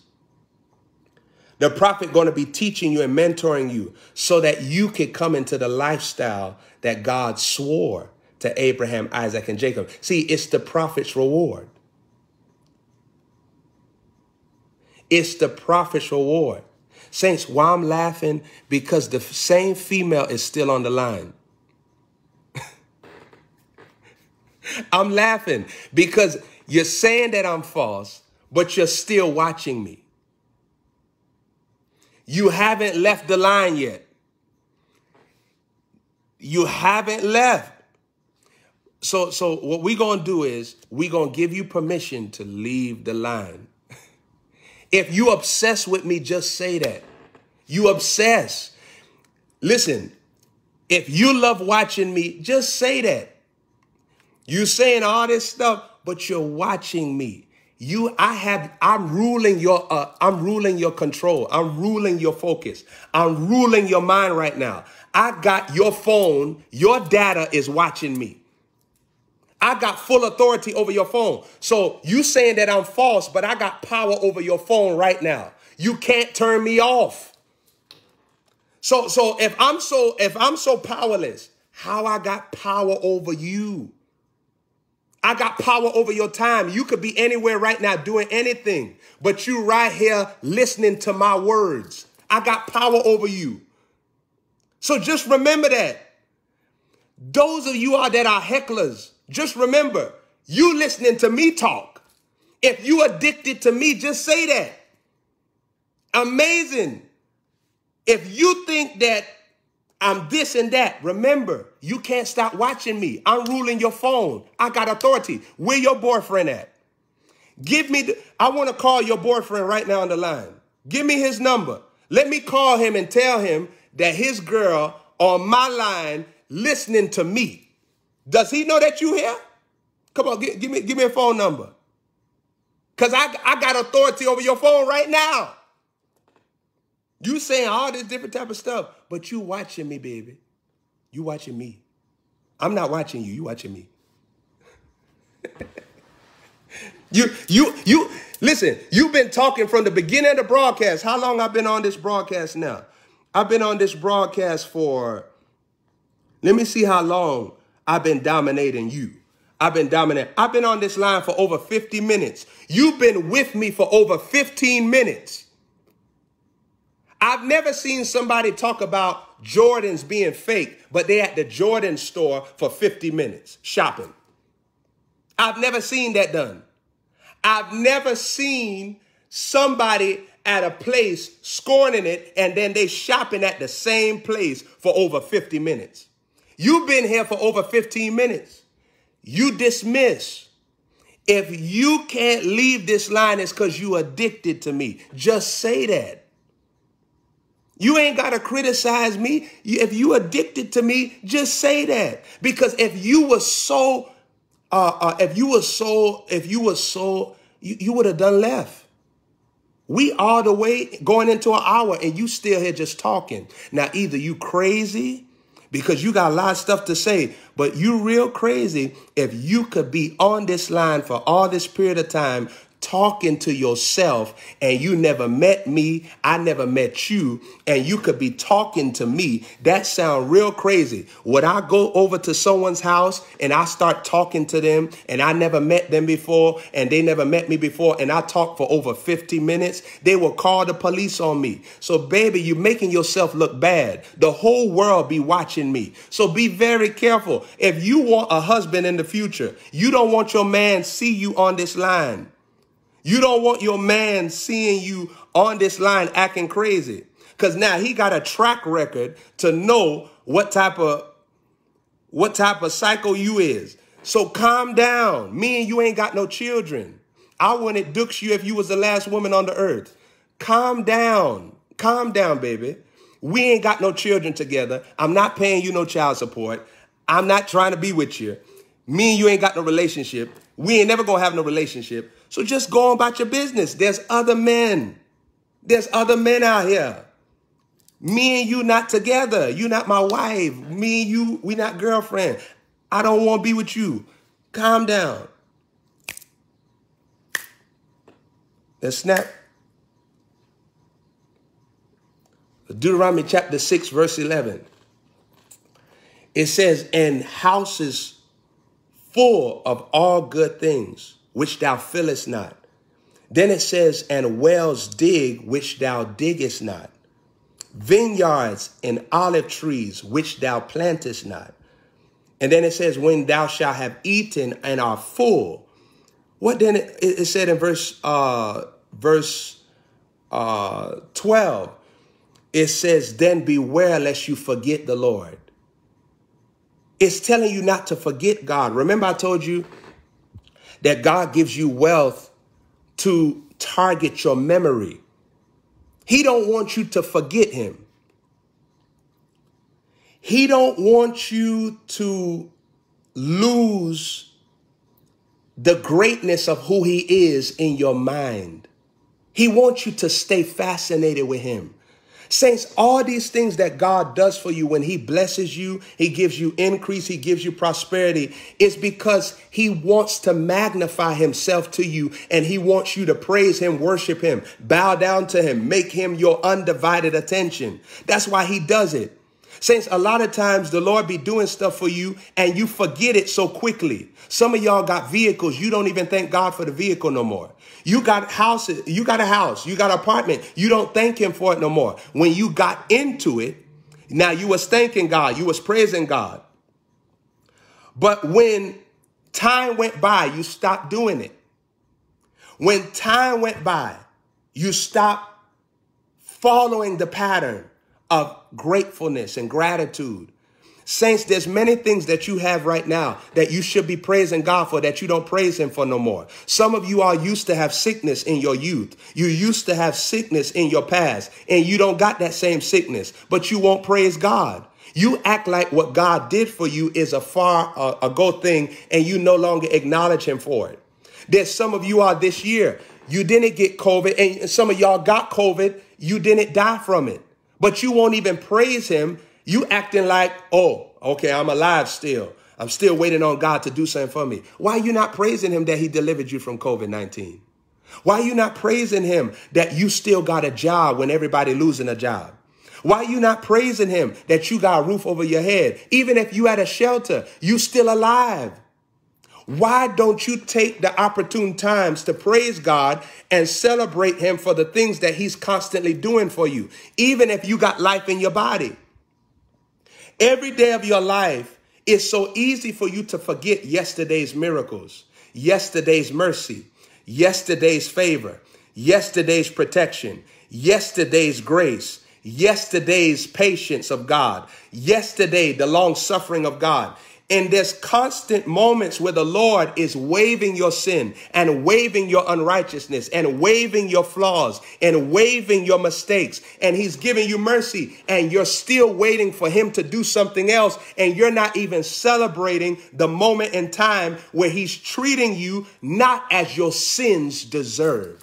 The prophet going to be teaching you and mentoring you so that you could come into the lifestyle that God swore to Abraham, Isaac, and Jacob. See, it's the prophet's reward. It's the prophet's reward. Saints, why I'm laughing? Because the same female is still on the line. I'm laughing because you're saying that I'm false, but you're still watching me. You haven't left the line yet. You haven't left. So, so what we're going to do is we're going to give you permission to leave the line. if you obsess with me, just say that. You obsess. Listen, if you love watching me, just say that. You saying all this stuff, but you're watching me. You, I have, I'm ruling your, uh, I'm ruling your control. I'm ruling your focus. I'm ruling your mind right now. I got your phone. Your data is watching me. I got full authority over your phone. So you saying that I'm false, but I got power over your phone right now. You can't turn me off. So so if I'm so if I'm so powerless, how I got power over you? I got power over your time. You could be anywhere right now doing anything, but you right here listening to my words. I got power over you. So just remember that. Those of you are that are hecklers, just remember, you listening to me talk. If you addicted to me, just say that. Amazing. If you think that I'm this and that, remember, you can't stop watching me. I'm ruling your phone. I got authority. Where your boyfriend at? Give me, the, I want to call your boyfriend right now on the line. Give me his number. Let me call him and tell him that his girl on my line listening to me. Does he know that you here? Come on, give, give me give me a phone number. Cause I I got authority over your phone right now. You saying all this different type of stuff, but you watching me, baby. You watching me. I'm not watching you. You watching me. you you you listen. You've been talking from the beginning of the broadcast. How long I've been on this broadcast now? I've been on this broadcast for, let me see how long I've been dominating you. I've been dominating. I've been on this line for over 50 minutes. You've been with me for over 15 minutes. I've never seen somebody talk about Jordans being fake, but they at the Jordan store for 50 minutes shopping. I've never seen that done. I've never seen somebody at a place scorning it and then they shopping at the same place for over 50 minutes. You've been here for over 15 minutes. You dismiss. If you can't leave this line, it's because you addicted to me. Just say that. You ain't got to criticize me. If you addicted to me, just say that. Because if you were so, uh, uh, if you were so, if you were so, you, you would have done left. We all the way going into an hour and you still here just talking. Now, either you crazy because you got a lot of stuff to say, but you real crazy if you could be on this line for all this period of time talking to yourself and you never met me, I never met you, and you could be talking to me, that sound real crazy. Would I go over to someone's house and I start talking to them and I never met them before and they never met me before and I talk for over 50 minutes? They will call the police on me. So baby, you're making yourself look bad. The whole world be watching me. So be very careful. If you want a husband in the future, you don't want your man see you on this line. You don't want your man seeing you on this line acting crazy. Cause now he got a track record to know what type of what type of cycle you is. So calm down. Me and you ain't got no children. I wouldn't dukes you if you was the last woman on the earth. Calm down. Calm down, baby. We ain't got no children together. I'm not paying you no child support. I'm not trying to be with you. Me and you ain't got no relationship. We ain't never gonna have no relationship. So just go on about your business. There's other men. There's other men out here. Me and you not together. You not my wife. Me and you, we not girlfriend. I don't want to be with you. Calm down. Let's snap. Deuteronomy chapter 6, verse 11. It says, and houses full of all good things which thou fillest not. Then it says, and wells dig, which thou diggest not. Vineyards and olive trees, which thou plantest not. And then it says, when thou shalt have eaten and are full. What then it, it said in verse uh, verse uh, 12, it says, then beware lest you forget the Lord. It's telling you not to forget God. Remember I told you that God gives you wealth to target your memory. He don't want you to forget him. He don't want you to lose the greatness of who he is in your mind. He wants you to stay fascinated with him. Saints, all these things that God does for you when he blesses you, he gives you increase, he gives you prosperity, is because he wants to magnify himself to you and he wants you to praise him, worship him, bow down to him, make him your undivided attention. That's why he does it. Saints, a lot of times the Lord be doing stuff for you and you forget it so quickly. Some of y'all got vehicles. You don't even thank God for the vehicle no more. You got houses. You got a house. You got an apartment. You don't thank him for it no more. When you got into it, now you was thanking God. You was praising God. But when time went by, you stopped doing it. When time went by, you stopped following the pattern of gratefulness and gratitude. Saints, there's many things that you have right now that you should be praising God for that you don't praise him for no more. Some of you are used to have sickness in your youth. You used to have sickness in your past and you don't got that same sickness, but you won't praise God. You act like what God did for you is a far uh, ago thing and you no longer acknowledge him for it. There's some of you are this year. You didn't get COVID and some of y'all got COVID. You didn't die from it but you won't even praise him. You acting like, oh, okay, I'm alive still. I'm still waiting on God to do something for me. Why are you not praising him that he delivered you from COVID-19? Why are you not praising him that you still got a job when everybody losing a job? Why are you not praising him that you got a roof over your head? Even if you had a shelter, you still alive. Why don't you take the opportune times to praise God and celebrate him for the things that he's constantly doing for you, even if you got life in your body? Every day of your life, it's so easy for you to forget yesterday's miracles, yesterday's mercy, yesterday's favor, yesterday's protection, yesterday's grace, yesterday's patience of God, yesterday the long suffering of God. And there's constant moments where the Lord is waiving your sin and waiving your unrighteousness and waiving your flaws and waiving your mistakes. And he's giving you mercy and you're still waiting for him to do something else. And you're not even celebrating the moment in time where he's treating you not as your sins deserve.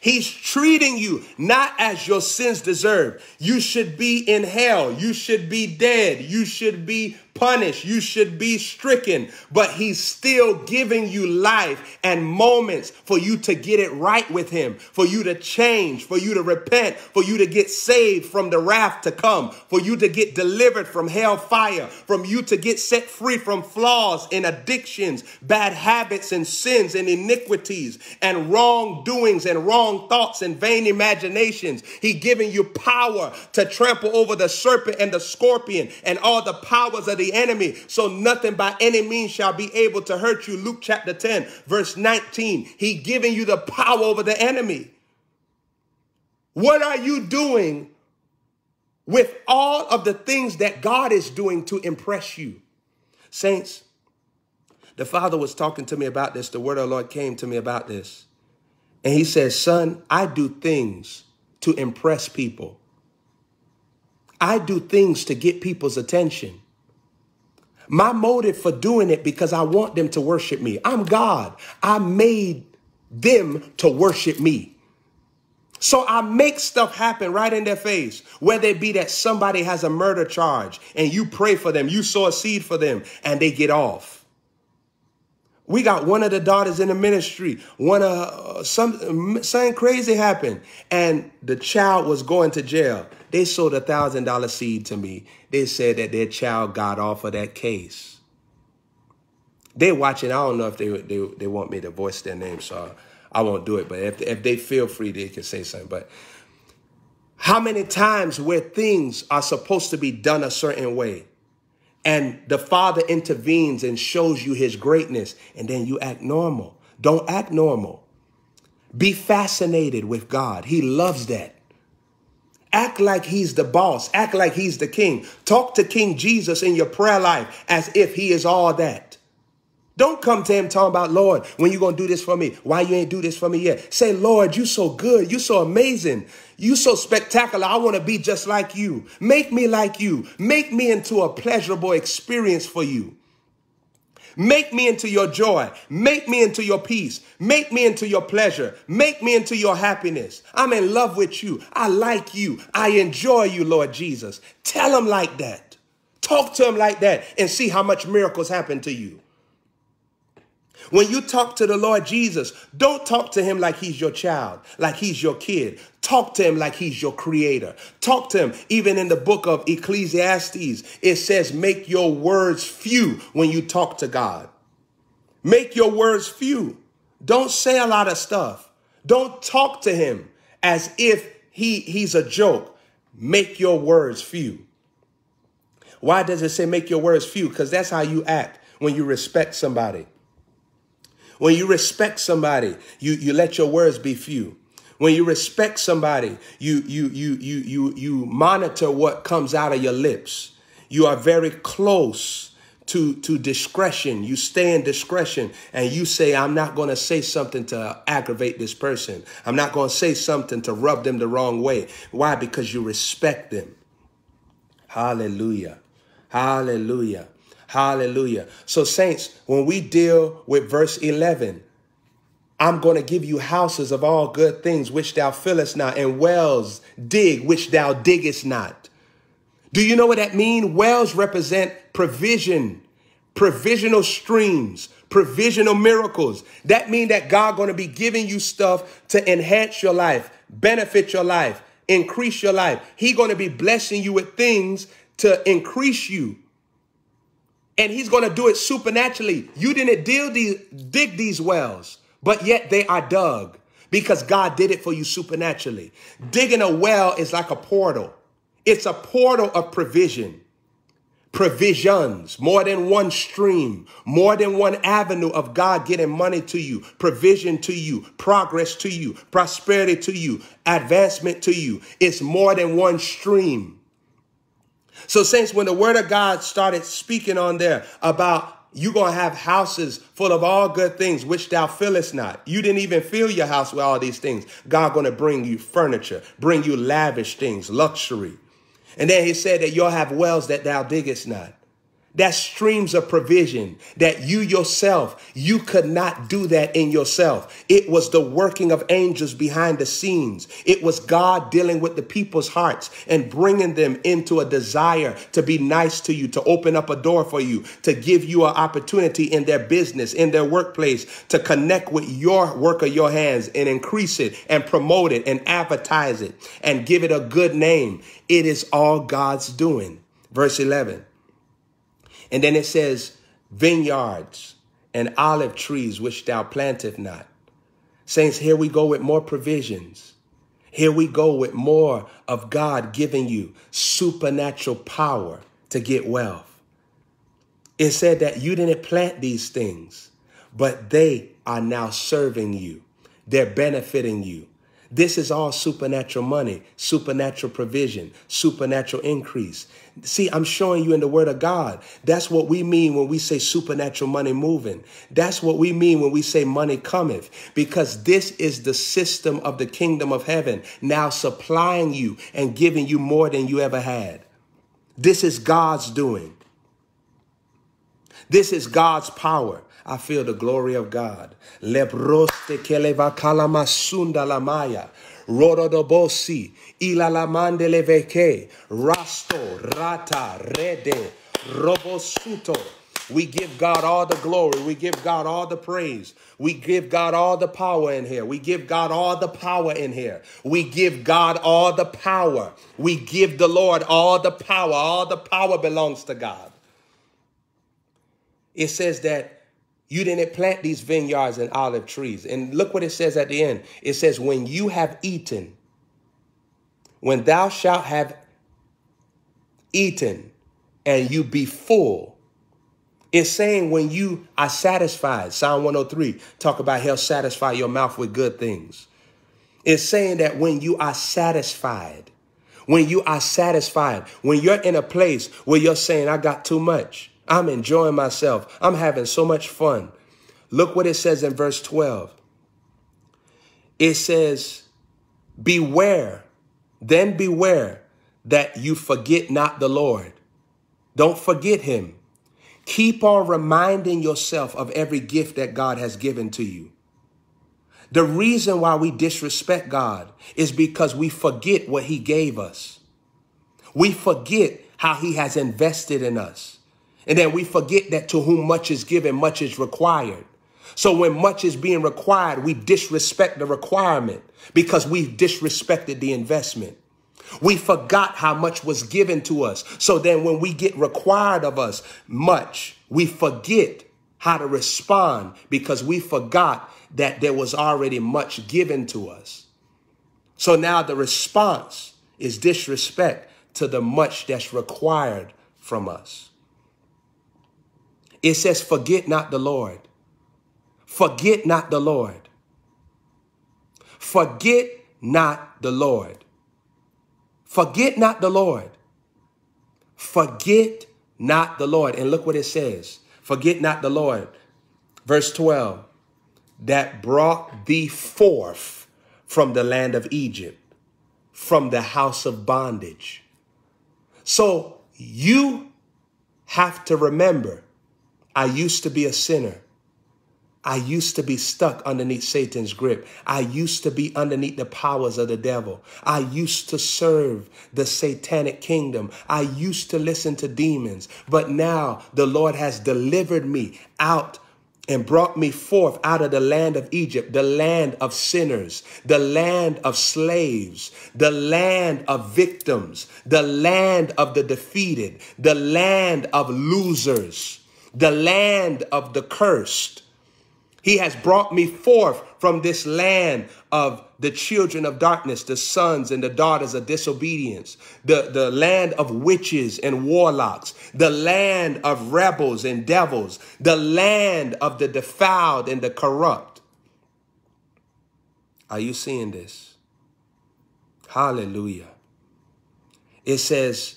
He's treating you not as your sins deserve. You should be in hell. You should be dead. You should be punished. You should be stricken. But he's still giving you life and moments for you to get it right with him, for you to change, for you to repent, for you to get saved from the wrath to come, for you to get delivered from hell fire, from you to get set free from flaws and addictions, bad habits and sins and iniquities and wrongdoings and wrong thoughts and vain imaginations. He giving you power to trample over the serpent and the scorpion and all the powers of the enemy. So nothing by any means shall be able to hurt you. Luke chapter 10, verse 19. He giving you the power over the enemy. What are you doing with all of the things that God is doing to impress you? Saints, the Father was talking to me about this. The word of the Lord came to me about this. And he says, son, I do things to impress people. I do things to get people's attention. My motive for doing it because I want them to worship me. I'm God. I made them to worship me. So I make stuff happen right in their face, whether it be that somebody has a murder charge and you pray for them, you sow a seed for them, and they get off. We got one of the daughters in the ministry, one of uh, some something crazy happened, and the child was going to jail. They sold a thousand dollar seed to me. They said that their child got off of that case. They're watching. I don't know if they they, they want me to voice their name, so I won't do it. But if if they feel free, they can say something. But how many times where things are supposed to be done a certain way, and the Father intervenes and shows you His greatness, and then you act normal. Don't act normal. Be fascinated with God. He loves that. Act like he's the boss. Act like he's the king. Talk to King Jesus in your prayer life as if he is all that. Don't come to him talking about, Lord, when you going to do this for me? Why you ain't do this for me yet? Say, Lord, you so good. You so amazing. You so spectacular. I want to be just like you. Make me like you. Make me into a pleasurable experience for you. Make me into your joy. Make me into your peace. Make me into your pleasure. Make me into your happiness. I'm in love with you. I like you. I enjoy you, Lord Jesus. Tell him like that. Talk to him like that and see how much miracles happen to you. When you talk to the Lord Jesus, don't talk to him like he's your child, like he's your kid. Talk to him like he's your creator. Talk to him. Even in the book of Ecclesiastes, it says, make your words few when you talk to God. Make your words few. Don't say a lot of stuff. Don't talk to him as if he, he's a joke. Make your words few. Why does it say make your words few? Because that's how you act when you respect somebody. When you respect somebody, you, you let your words be few. When you respect somebody, you, you, you, you, you, you monitor what comes out of your lips. You are very close to, to discretion. You stay in discretion and you say, I'm not going to say something to aggravate this person. I'm not going to say something to rub them the wrong way. Why? Because you respect them. Hallelujah. Hallelujah. Hallelujah. So, saints, when we deal with verse 11, I'm going to give you houses of all good things which thou fillest not, and wells dig which thou diggest not. Do you know what that means? Wells represent provision, provisional streams, provisional miracles. That means that God going to be giving you stuff to enhance your life, benefit your life, increase your life. He going to be blessing you with things to increase you. And he's going to do it supernaturally. You didn't these, dig these wells, but yet they are dug because God did it for you supernaturally. Digging a well is like a portal. It's a portal of provision provisions, more than one stream, more than one avenue of God getting money to you, provision to you, progress to you, prosperity to you, advancement to you. It's more than one stream. So, saints, when the word of God started speaking on there about you're going to have houses full of all good things, which thou fillest not. You didn't even fill your house with all these things. God going to bring you furniture, bring you lavish things, luxury. And then he said that you'll have wells that thou diggest not. That streams of provision that you yourself, you could not do that in yourself. It was the working of angels behind the scenes. It was God dealing with the people's hearts and bringing them into a desire to be nice to you, to open up a door for you, to give you an opportunity in their business, in their workplace, to connect with your work of your hands and increase it and promote it and advertise it and give it a good name. It is all God's doing. Verse 11. And then it says, vineyards and olive trees which thou planteth not. Saints, here we go with more provisions. Here we go with more of God giving you supernatural power to get wealth. It said that you didn't plant these things, but they are now serving you. They're benefiting you. This is all supernatural money, supernatural provision, supernatural increase. See, I'm showing you in the word of God. That's what we mean when we say supernatural money moving. That's what we mean when we say money cometh, because this is the system of the kingdom of heaven now supplying you and giving you more than you ever had. This is God's doing. This is God's power. I feel the glory of God. Lebroste keleva. Rasto. Rata. Rede. Robosuto. We give God all the glory. We give God all the praise. We give God all the power in here. We give God all the power in here. We give God all the power. We give the Lord all the power. All the power belongs to God. It says that you didn't plant these vineyards and olive trees. And look what it says at the end. It says, when you have eaten, when thou shalt have eaten and you be full, it's saying when you are satisfied. Psalm 103 talk about he'll satisfy your mouth with good things. It's saying that when you are satisfied, when you are satisfied, when you're in a place where you're saying, I got too much, I'm enjoying myself. I'm having so much fun. Look what it says in verse 12. It says, Beware, then beware that you forget not the Lord. Don't forget him. Keep on reminding yourself of every gift that God has given to you. The reason why we disrespect God is because we forget what he gave us. We forget how he has invested in us. And then we forget that to whom much is given, much is required. So when much is being required, we disrespect the requirement because we've disrespected the investment. We forgot how much was given to us. So then when we get required of us much, we forget how to respond because we forgot that there was already much given to us. So now the response is disrespect to the much that's required from us. It says, forget not the Lord. Forget not the Lord. Forget not the Lord. Forget not the Lord. Forget not the Lord. And look what it says. Forget not the Lord. Verse 12. That brought thee forth from the land of Egypt, from the house of bondage. So you have to remember I used to be a sinner. I used to be stuck underneath Satan's grip. I used to be underneath the powers of the devil. I used to serve the satanic kingdom. I used to listen to demons. But now the Lord has delivered me out and brought me forth out of the land of Egypt, the land of sinners, the land of slaves, the land of victims, the land of the defeated, the land of losers, the land of the cursed. He has brought me forth from this land of the children of darkness, the sons and the daughters of disobedience, the, the land of witches and warlocks, the land of rebels and devils, the land of the defiled and the corrupt. Are you seeing this? Hallelujah. It says,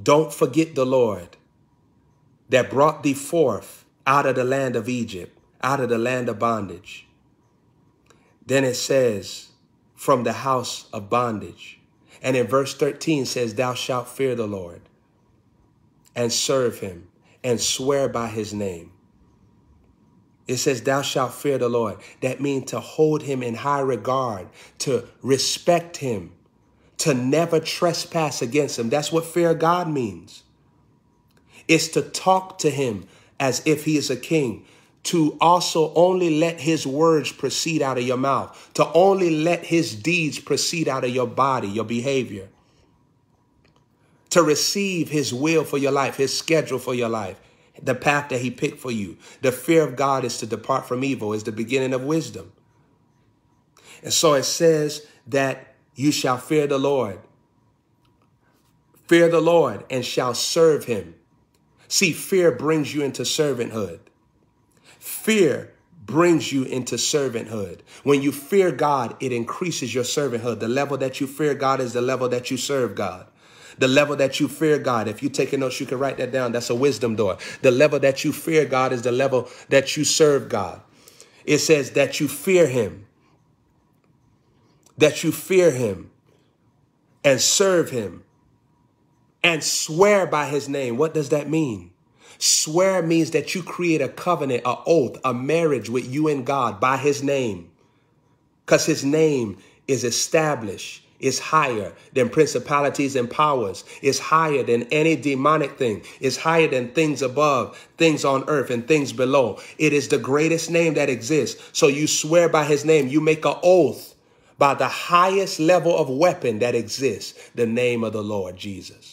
Don't forget the Lord that brought thee forth out of the land of Egypt out of the land of bondage. Then it says, from the house of bondage. And in verse 13 says, Thou shalt fear the Lord and serve him and swear by his name. It says, Thou shalt fear the Lord. That means to hold him in high regard, to respect him, to never trespass against him. That's what fear God means. It's to talk to him as if he is a king, to also only let his words proceed out of your mouth, to only let his deeds proceed out of your body, your behavior, to receive his will for your life, his schedule for your life, the path that he picked for you. The fear of God is to depart from evil, is the beginning of wisdom. And so it says that you shall fear the Lord. Fear the Lord and shall serve him. See, fear brings you into servanthood. Fear brings you into servanthood. When you fear God, it increases your servanthood. The level that you fear God is the level that you serve God. The level that you fear God, if you take a note, you can write that down. That's a wisdom door. The level that you fear God is the level that you serve God. It says that you fear him, that you fear him and serve him and swear by his name. What does that mean? Swear means that you create a covenant, a oath, a marriage with you and God by his name. Because his name is established, is higher than principalities and powers, is higher than any demonic thing, is higher than things above, things on earth, and things below. It is the greatest name that exists. So you swear by his name, you make an oath by the highest level of weapon that exists, the name of the Lord Jesus.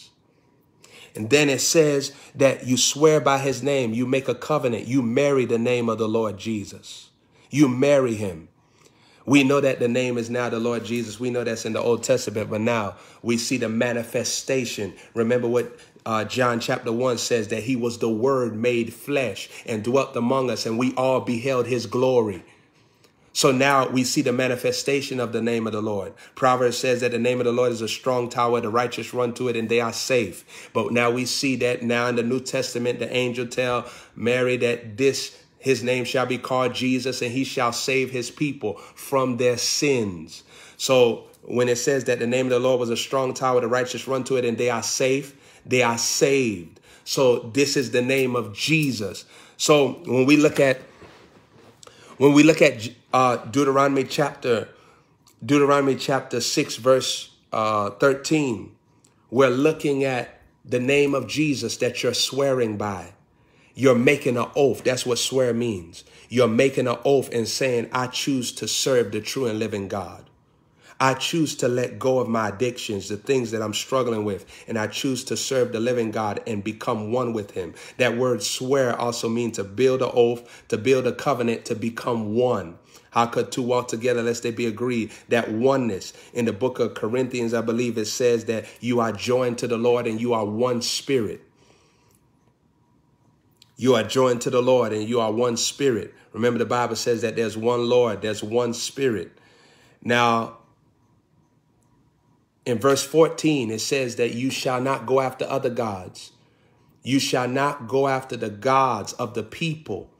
And then it says that you swear by his name, you make a covenant, you marry the name of the Lord Jesus. You marry him. We know that the name is now the Lord Jesus. We know that's in the Old Testament, but now we see the manifestation. Remember what uh, John chapter 1 says that he was the word made flesh and dwelt among us, and we all beheld his glory. So now we see the manifestation of the name of the Lord. Proverbs says that the name of the Lord is a strong tower. The righteous run to it and they are safe. But now we see that now in the New Testament, the angel tell Mary that this his name shall be called Jesus and he shall save his people from their sins. So when it says that the name of the Lord was a strong tower, the righteous run to it and they are safe, they are saved. So this is the name of Jesus. So when we look at when we look at uh, Deuteronomy chapter Deuteronomy chapter 6 verse uh, 13, we're looking at the name of Jesus that you're swearing by. You're making an oath. That's what swear means. You're making an oath and saying, I choose to serve the true and living God. I choose to let go of my addictions, the things that I'm struggling with, and I choose to serve the living God and become one with him. That word swear also means to build an oath, to build a covenant, to become one. How could two walk together unless they be agreed? That oneness. In the book of Corinthians, I believe it says that you are joined to the Lord and you are one spirit. You are joined to the Lord and you are one spirit. Remember, the Bible says that there's one Lord, there's one spirit. Now, in verse 14, it says that you shall not go after other gods. You shall not go after the gods of the people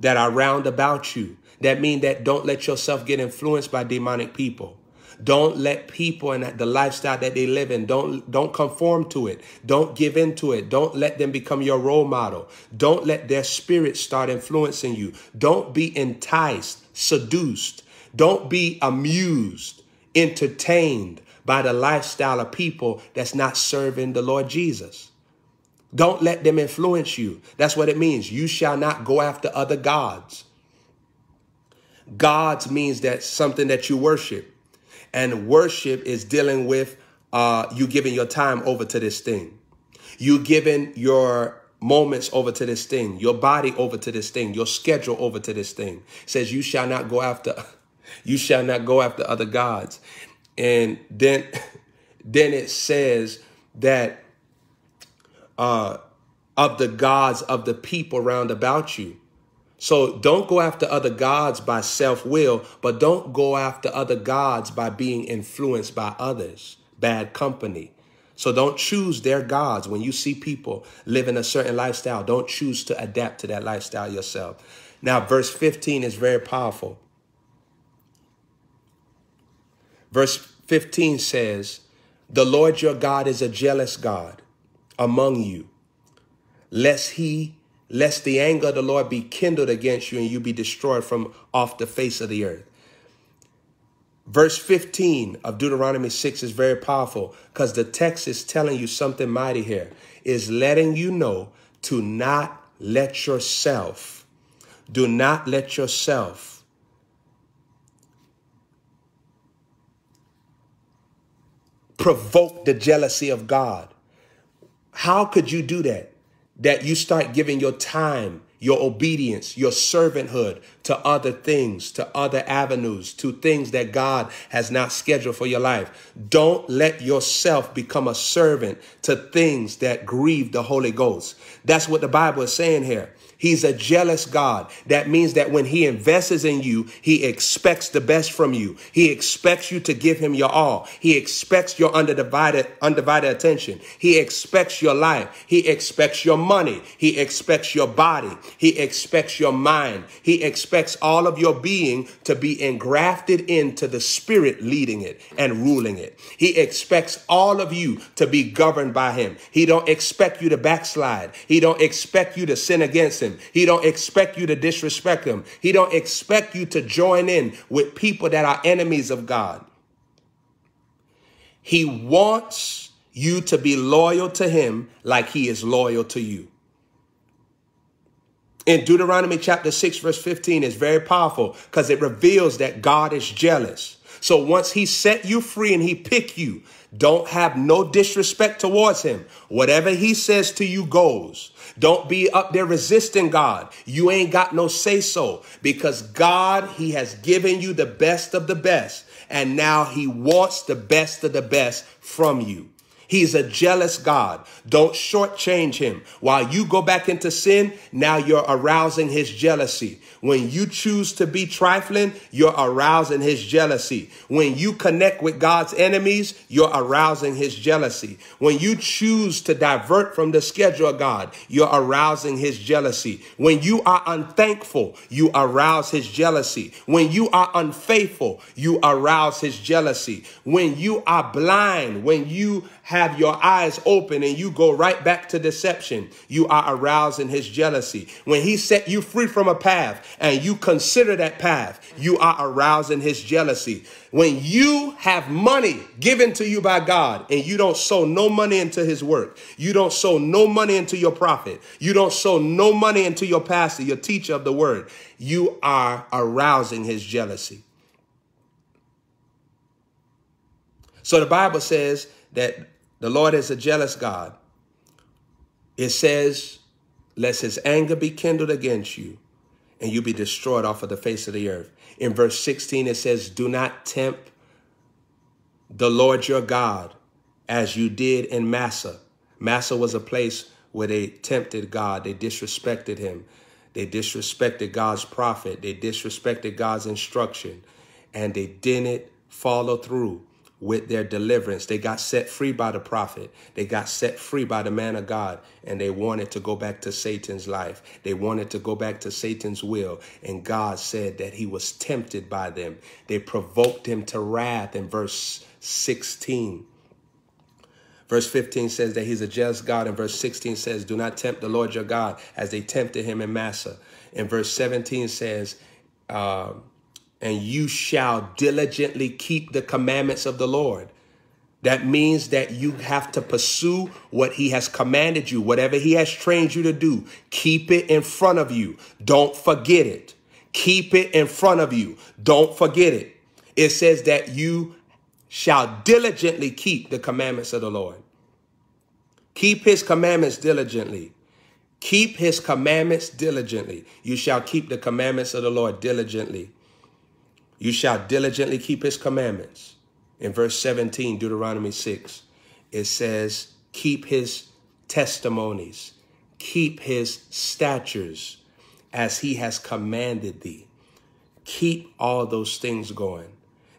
that are round about you. That means that don't let yourself get influenced by demonic people. Don't let people and the lifestyle that they live in, don't, don't conform to it. Don't give into it. Don't let them become your role model. Don't let their spirit start influencing you. Don't be enticed, seduced. Don't be amused, entertained by the lifestyle of people that's not serving the Lord Jesus. Don't let them influence you. That's what it means. You shall not go after other gods. Gods means that something that you worship. And worship is dealing with uh, you giving your time over to this thing. You giving your moments over to this thing, your body over to this thing, your schedule over to this thing. It says you shall not go after, you shall not go after other gods. And then, then it says that uh, of the gods of the people round about you. So don't go after other gods by self will, but don't go after other gods by being influenced by others, bad company. So don't choose their gods. When you see people living a certain lifestyle, don't choose to adapt to that lifestyle yourself. Now, verse 15 is very powerful. Verse 15 says, The Lord your God is a jealous God among you, lest he lest the anger of the Lord be kindled against you and you be destroyed from off the face of the earth. Verse 15 of Deuteronomy 6 is very powerful because the text is telling you something mighty here. Is letting you know to not let yourself, do not let yourself provoke the jealousy of God. How could you do that? That you start giving your time, your obedience, your servanthood to other things, to other avenues, to things that God has not scheduled for your life. Don't let yourself become a servant to things that grieve the Holy Ghost. That's what the Bible is saying here. He's a jealous God. That means that when he invests in you, he expects the best from you. He expects you to give him your all. He expects your undivided, undivided attention. He expects your life. He expects your money. He expects your body. He expects your mind. He expects all of your being to be engrafted into the spirit leading it and ruling it. He expects all of you to be governed by him. He don't expect you to backslide. He don't expect you to sin against him. He don't expect you to disrespect him. He don't expect you to join in with people that are enemies of God. He wants you to be loyal to him like he is loyal to you. In Deuteronomy chapter 6, verse 15 is very powerful because it reveals that God is jealous. So once he set you free and he pick you, don't have no disrespect towards him. Whatever he says to you goes. Don't be up there resisting God. You ain't got no say so because God, he has given you the best of the best. And now he wants the best of the best from you. He's a jealous God. Don't shortchange him. While you go back into sin, now you're arousing his jealousy. When you choose to be trifling, you're arousing his jealousy. When you connect with God's enemies, you're arousing his jealousy. When you choose to divert from the schedule of God, you're arousing his jealousy. When you are unthankful, you arouse his jealousy. When you are unfaithful, you arouse his jealousy. When you are blind, when you have your eyes open and you go right back to deception, you are arousing his jealousy. When he set you free from a path and you consider that path, you are arousing his jealousy. When you have money given to you by God and you don't sow no money into his work, you don't sow no money into your prophet, you don't sow no money into your pastor, your teacher of the word, you are arousing his jealousy. So the Bible says that the Lord is a jealous God. It says, lest his anger be kindled against you and you be destroyed off of the face of the earth. In verse 16, it says, do not tempt the Lord your God as you did in Massah. Massah was a place where they tempted God. They disrespected him. They disrespected God's prophet. They disrespected God's instruction. And they didn't follow through with their deliverance. They got set free by the prophet. They got set free by the man of God. And they wanted to go back to Satan's life. They wanted to go back to Satan's will. And God said that he was tempted by them. They provoked him to wrath in verse 16. Verse 15 says that he's a just God. And verse 16 says, do not tempt the Lord your God as they tempted him in Massah. And verse 17 says, uh, and you shall diligently keep the commandments of the Lord. That means that you have to pursue what he has commanded you, whatever he has trained you to do. Keep it in front of you. Don't forget it. Keep it in front of you. Don't forget it. It says that you shall diligently keep the commandments of the Lord. Keep his commandments diligently. Keep his commandments diligently. You shall keep the commandments of the Lord diligently. You shall diligently keep his commandments in verse 17, Deuteronomy 6, it says, keep his testimonies, keep his statutes as he has commanded thee. Keep all those things going.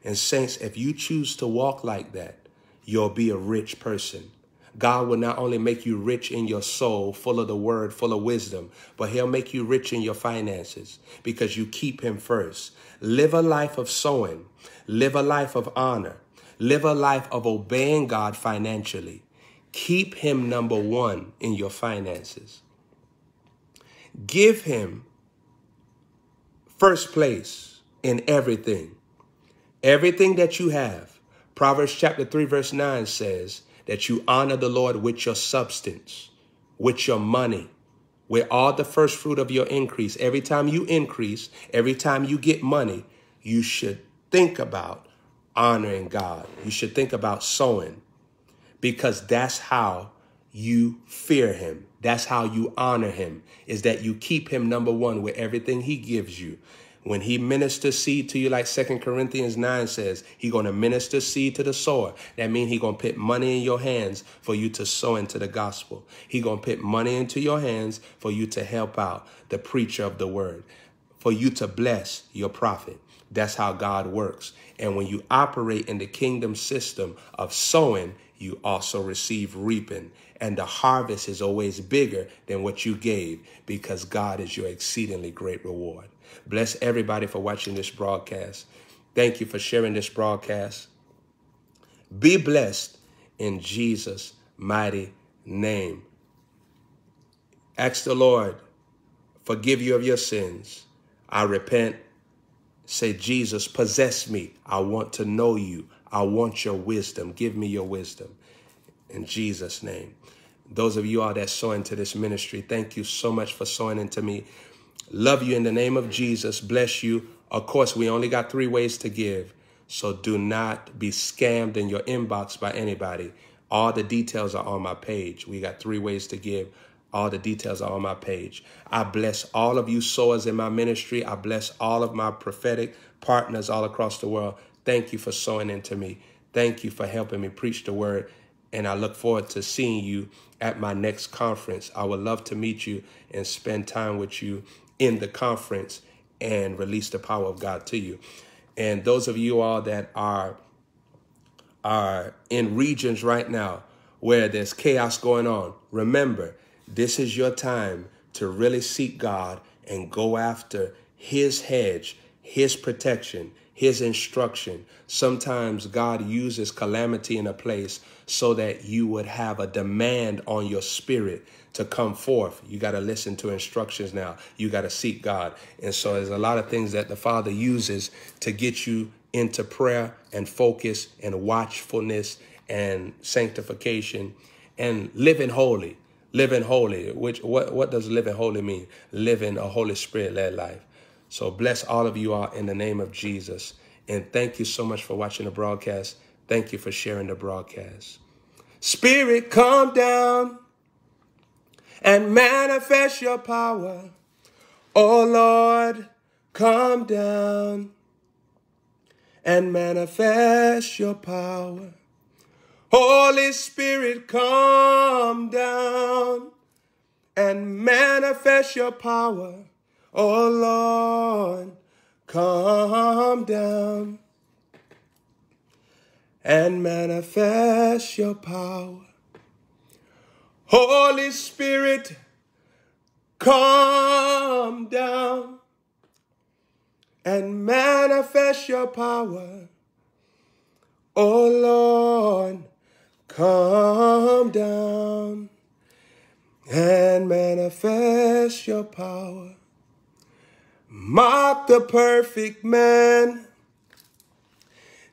And saints, if you choose to walk like that, you'll be a rich person. God will not only make you rich in your soul, full of the word, full of wisdom, but he'll make you rich in your finances because you keep him first. Live a life of sowing. Live a life of honor. Live a life of obeying God financially. Keep him number one in your finances. Give him first place in everything. Everything that you have. Proverbs chapter 3 verse 9 says that you honor the Lord with your substance, with your money, with all the first fruit of your increase. Every time you increase, every time you get money, you should think about honoring God. You should think about sowing because that's how you fear him. That's how you honor him is that you keep him number one with everything he gives you. When he ministers seed to you, like Second Corinthians 9 says, he going to minister seed to the sower. That means he going to put money in your hands for you to sow into the gospel. He going to put money into your hands for you to help out the preacher of the word, for you to bless your prophet. That's how God works. And when you operate in the kingdom system of sowing, you also receive reaping. And the harvest is always bigger than what you gave because God is your exceedingly great reward. Bless everybody for watching this broadcast. Thank you for sharing this broadcast. Be blessed in Jesus' mighty name. Ask the Lord, forgive you of your sins. I repent Say, Jesus, possess me. I want to know you. I want your wisdom. Give me your wisdom. In Jesus' name. Those of you all that sow into this ministry, thank you so much for sowing into me. Love you in the name of Jesus. Bless you. Of course, we only got three ways to give. So do not be scammed in your inbox by anybody. All the details are on my page. We got three ways to give. All the details are on my page. I bless all of you sowers in my ministry. I bless all of my prophetic partners all across the world. Thank you for sowing into me. Thank you for helping me preach the word. And I look forward to seeing you at my next conference. I would love to meet you and spend time with you in the conference and release the power of God to you. And those of you all that are are in regions right now where there's chaos going on, remember this is your time to really seek God and go after his hedge, his protection, his instruction. Sometimes God uses calamity in a place so that you would have a demand on your spirit to come forth. You got to listen to instructions now. You got to seek God. And so there's a lot of things that the Father uses to get you into prayer and focus and watchfulness and sanctification and living holy living holy, which what, what does living holy mean? Living a Holy Spirit-led life. So bless all of you all in the name of Jesus. And thank you so much for watching the broadcast. Thank you for sharing the broadcast. Spirit, come down and manifest your power. Oh Lord, come down and manifest your power. Holy Spirit, come down and manifest your power. Oh Lord, come down and manifest your power. Holy Spirit, come down and manifest your power. Oh Lord, Come down and manifest your power. Mark the perfect man.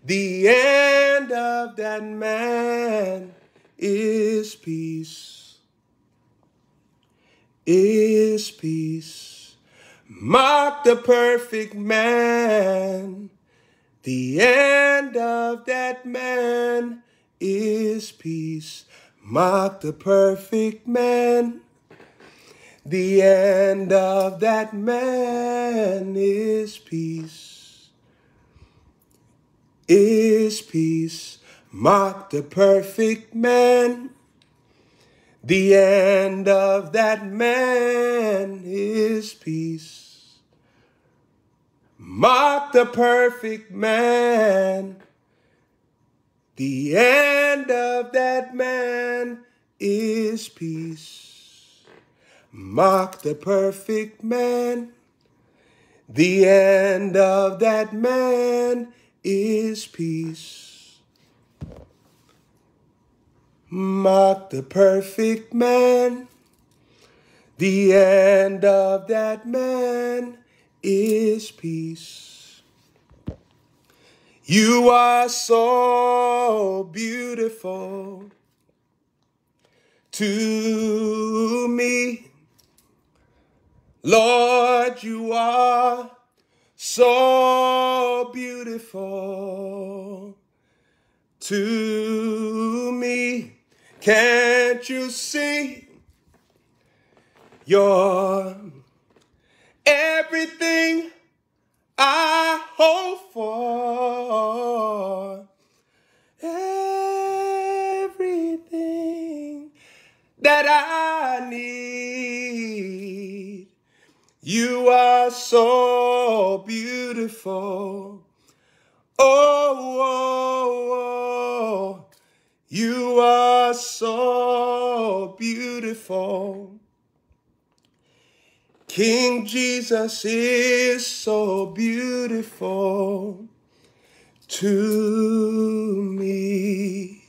The end of that man is peace. Is peace. Mark the perfect man. The end of that man is peace. Mark the perfect man. The end of that man is peace. Is peace. Mark the perfect man. The end of that man is peace. Mark the perfect man. The end of that man is peace. Mark the perfect man. The end of that man is peace. Mark the perfect man. The end of that man is peace. You are so beautiful to me. Lord, you are so beautiful to me. Can't you see? You're everything I hope for. Everything that I need. You are so beautiful. Oh, oh, oh, you are so beautiful. King Jesus is so beautiful to me.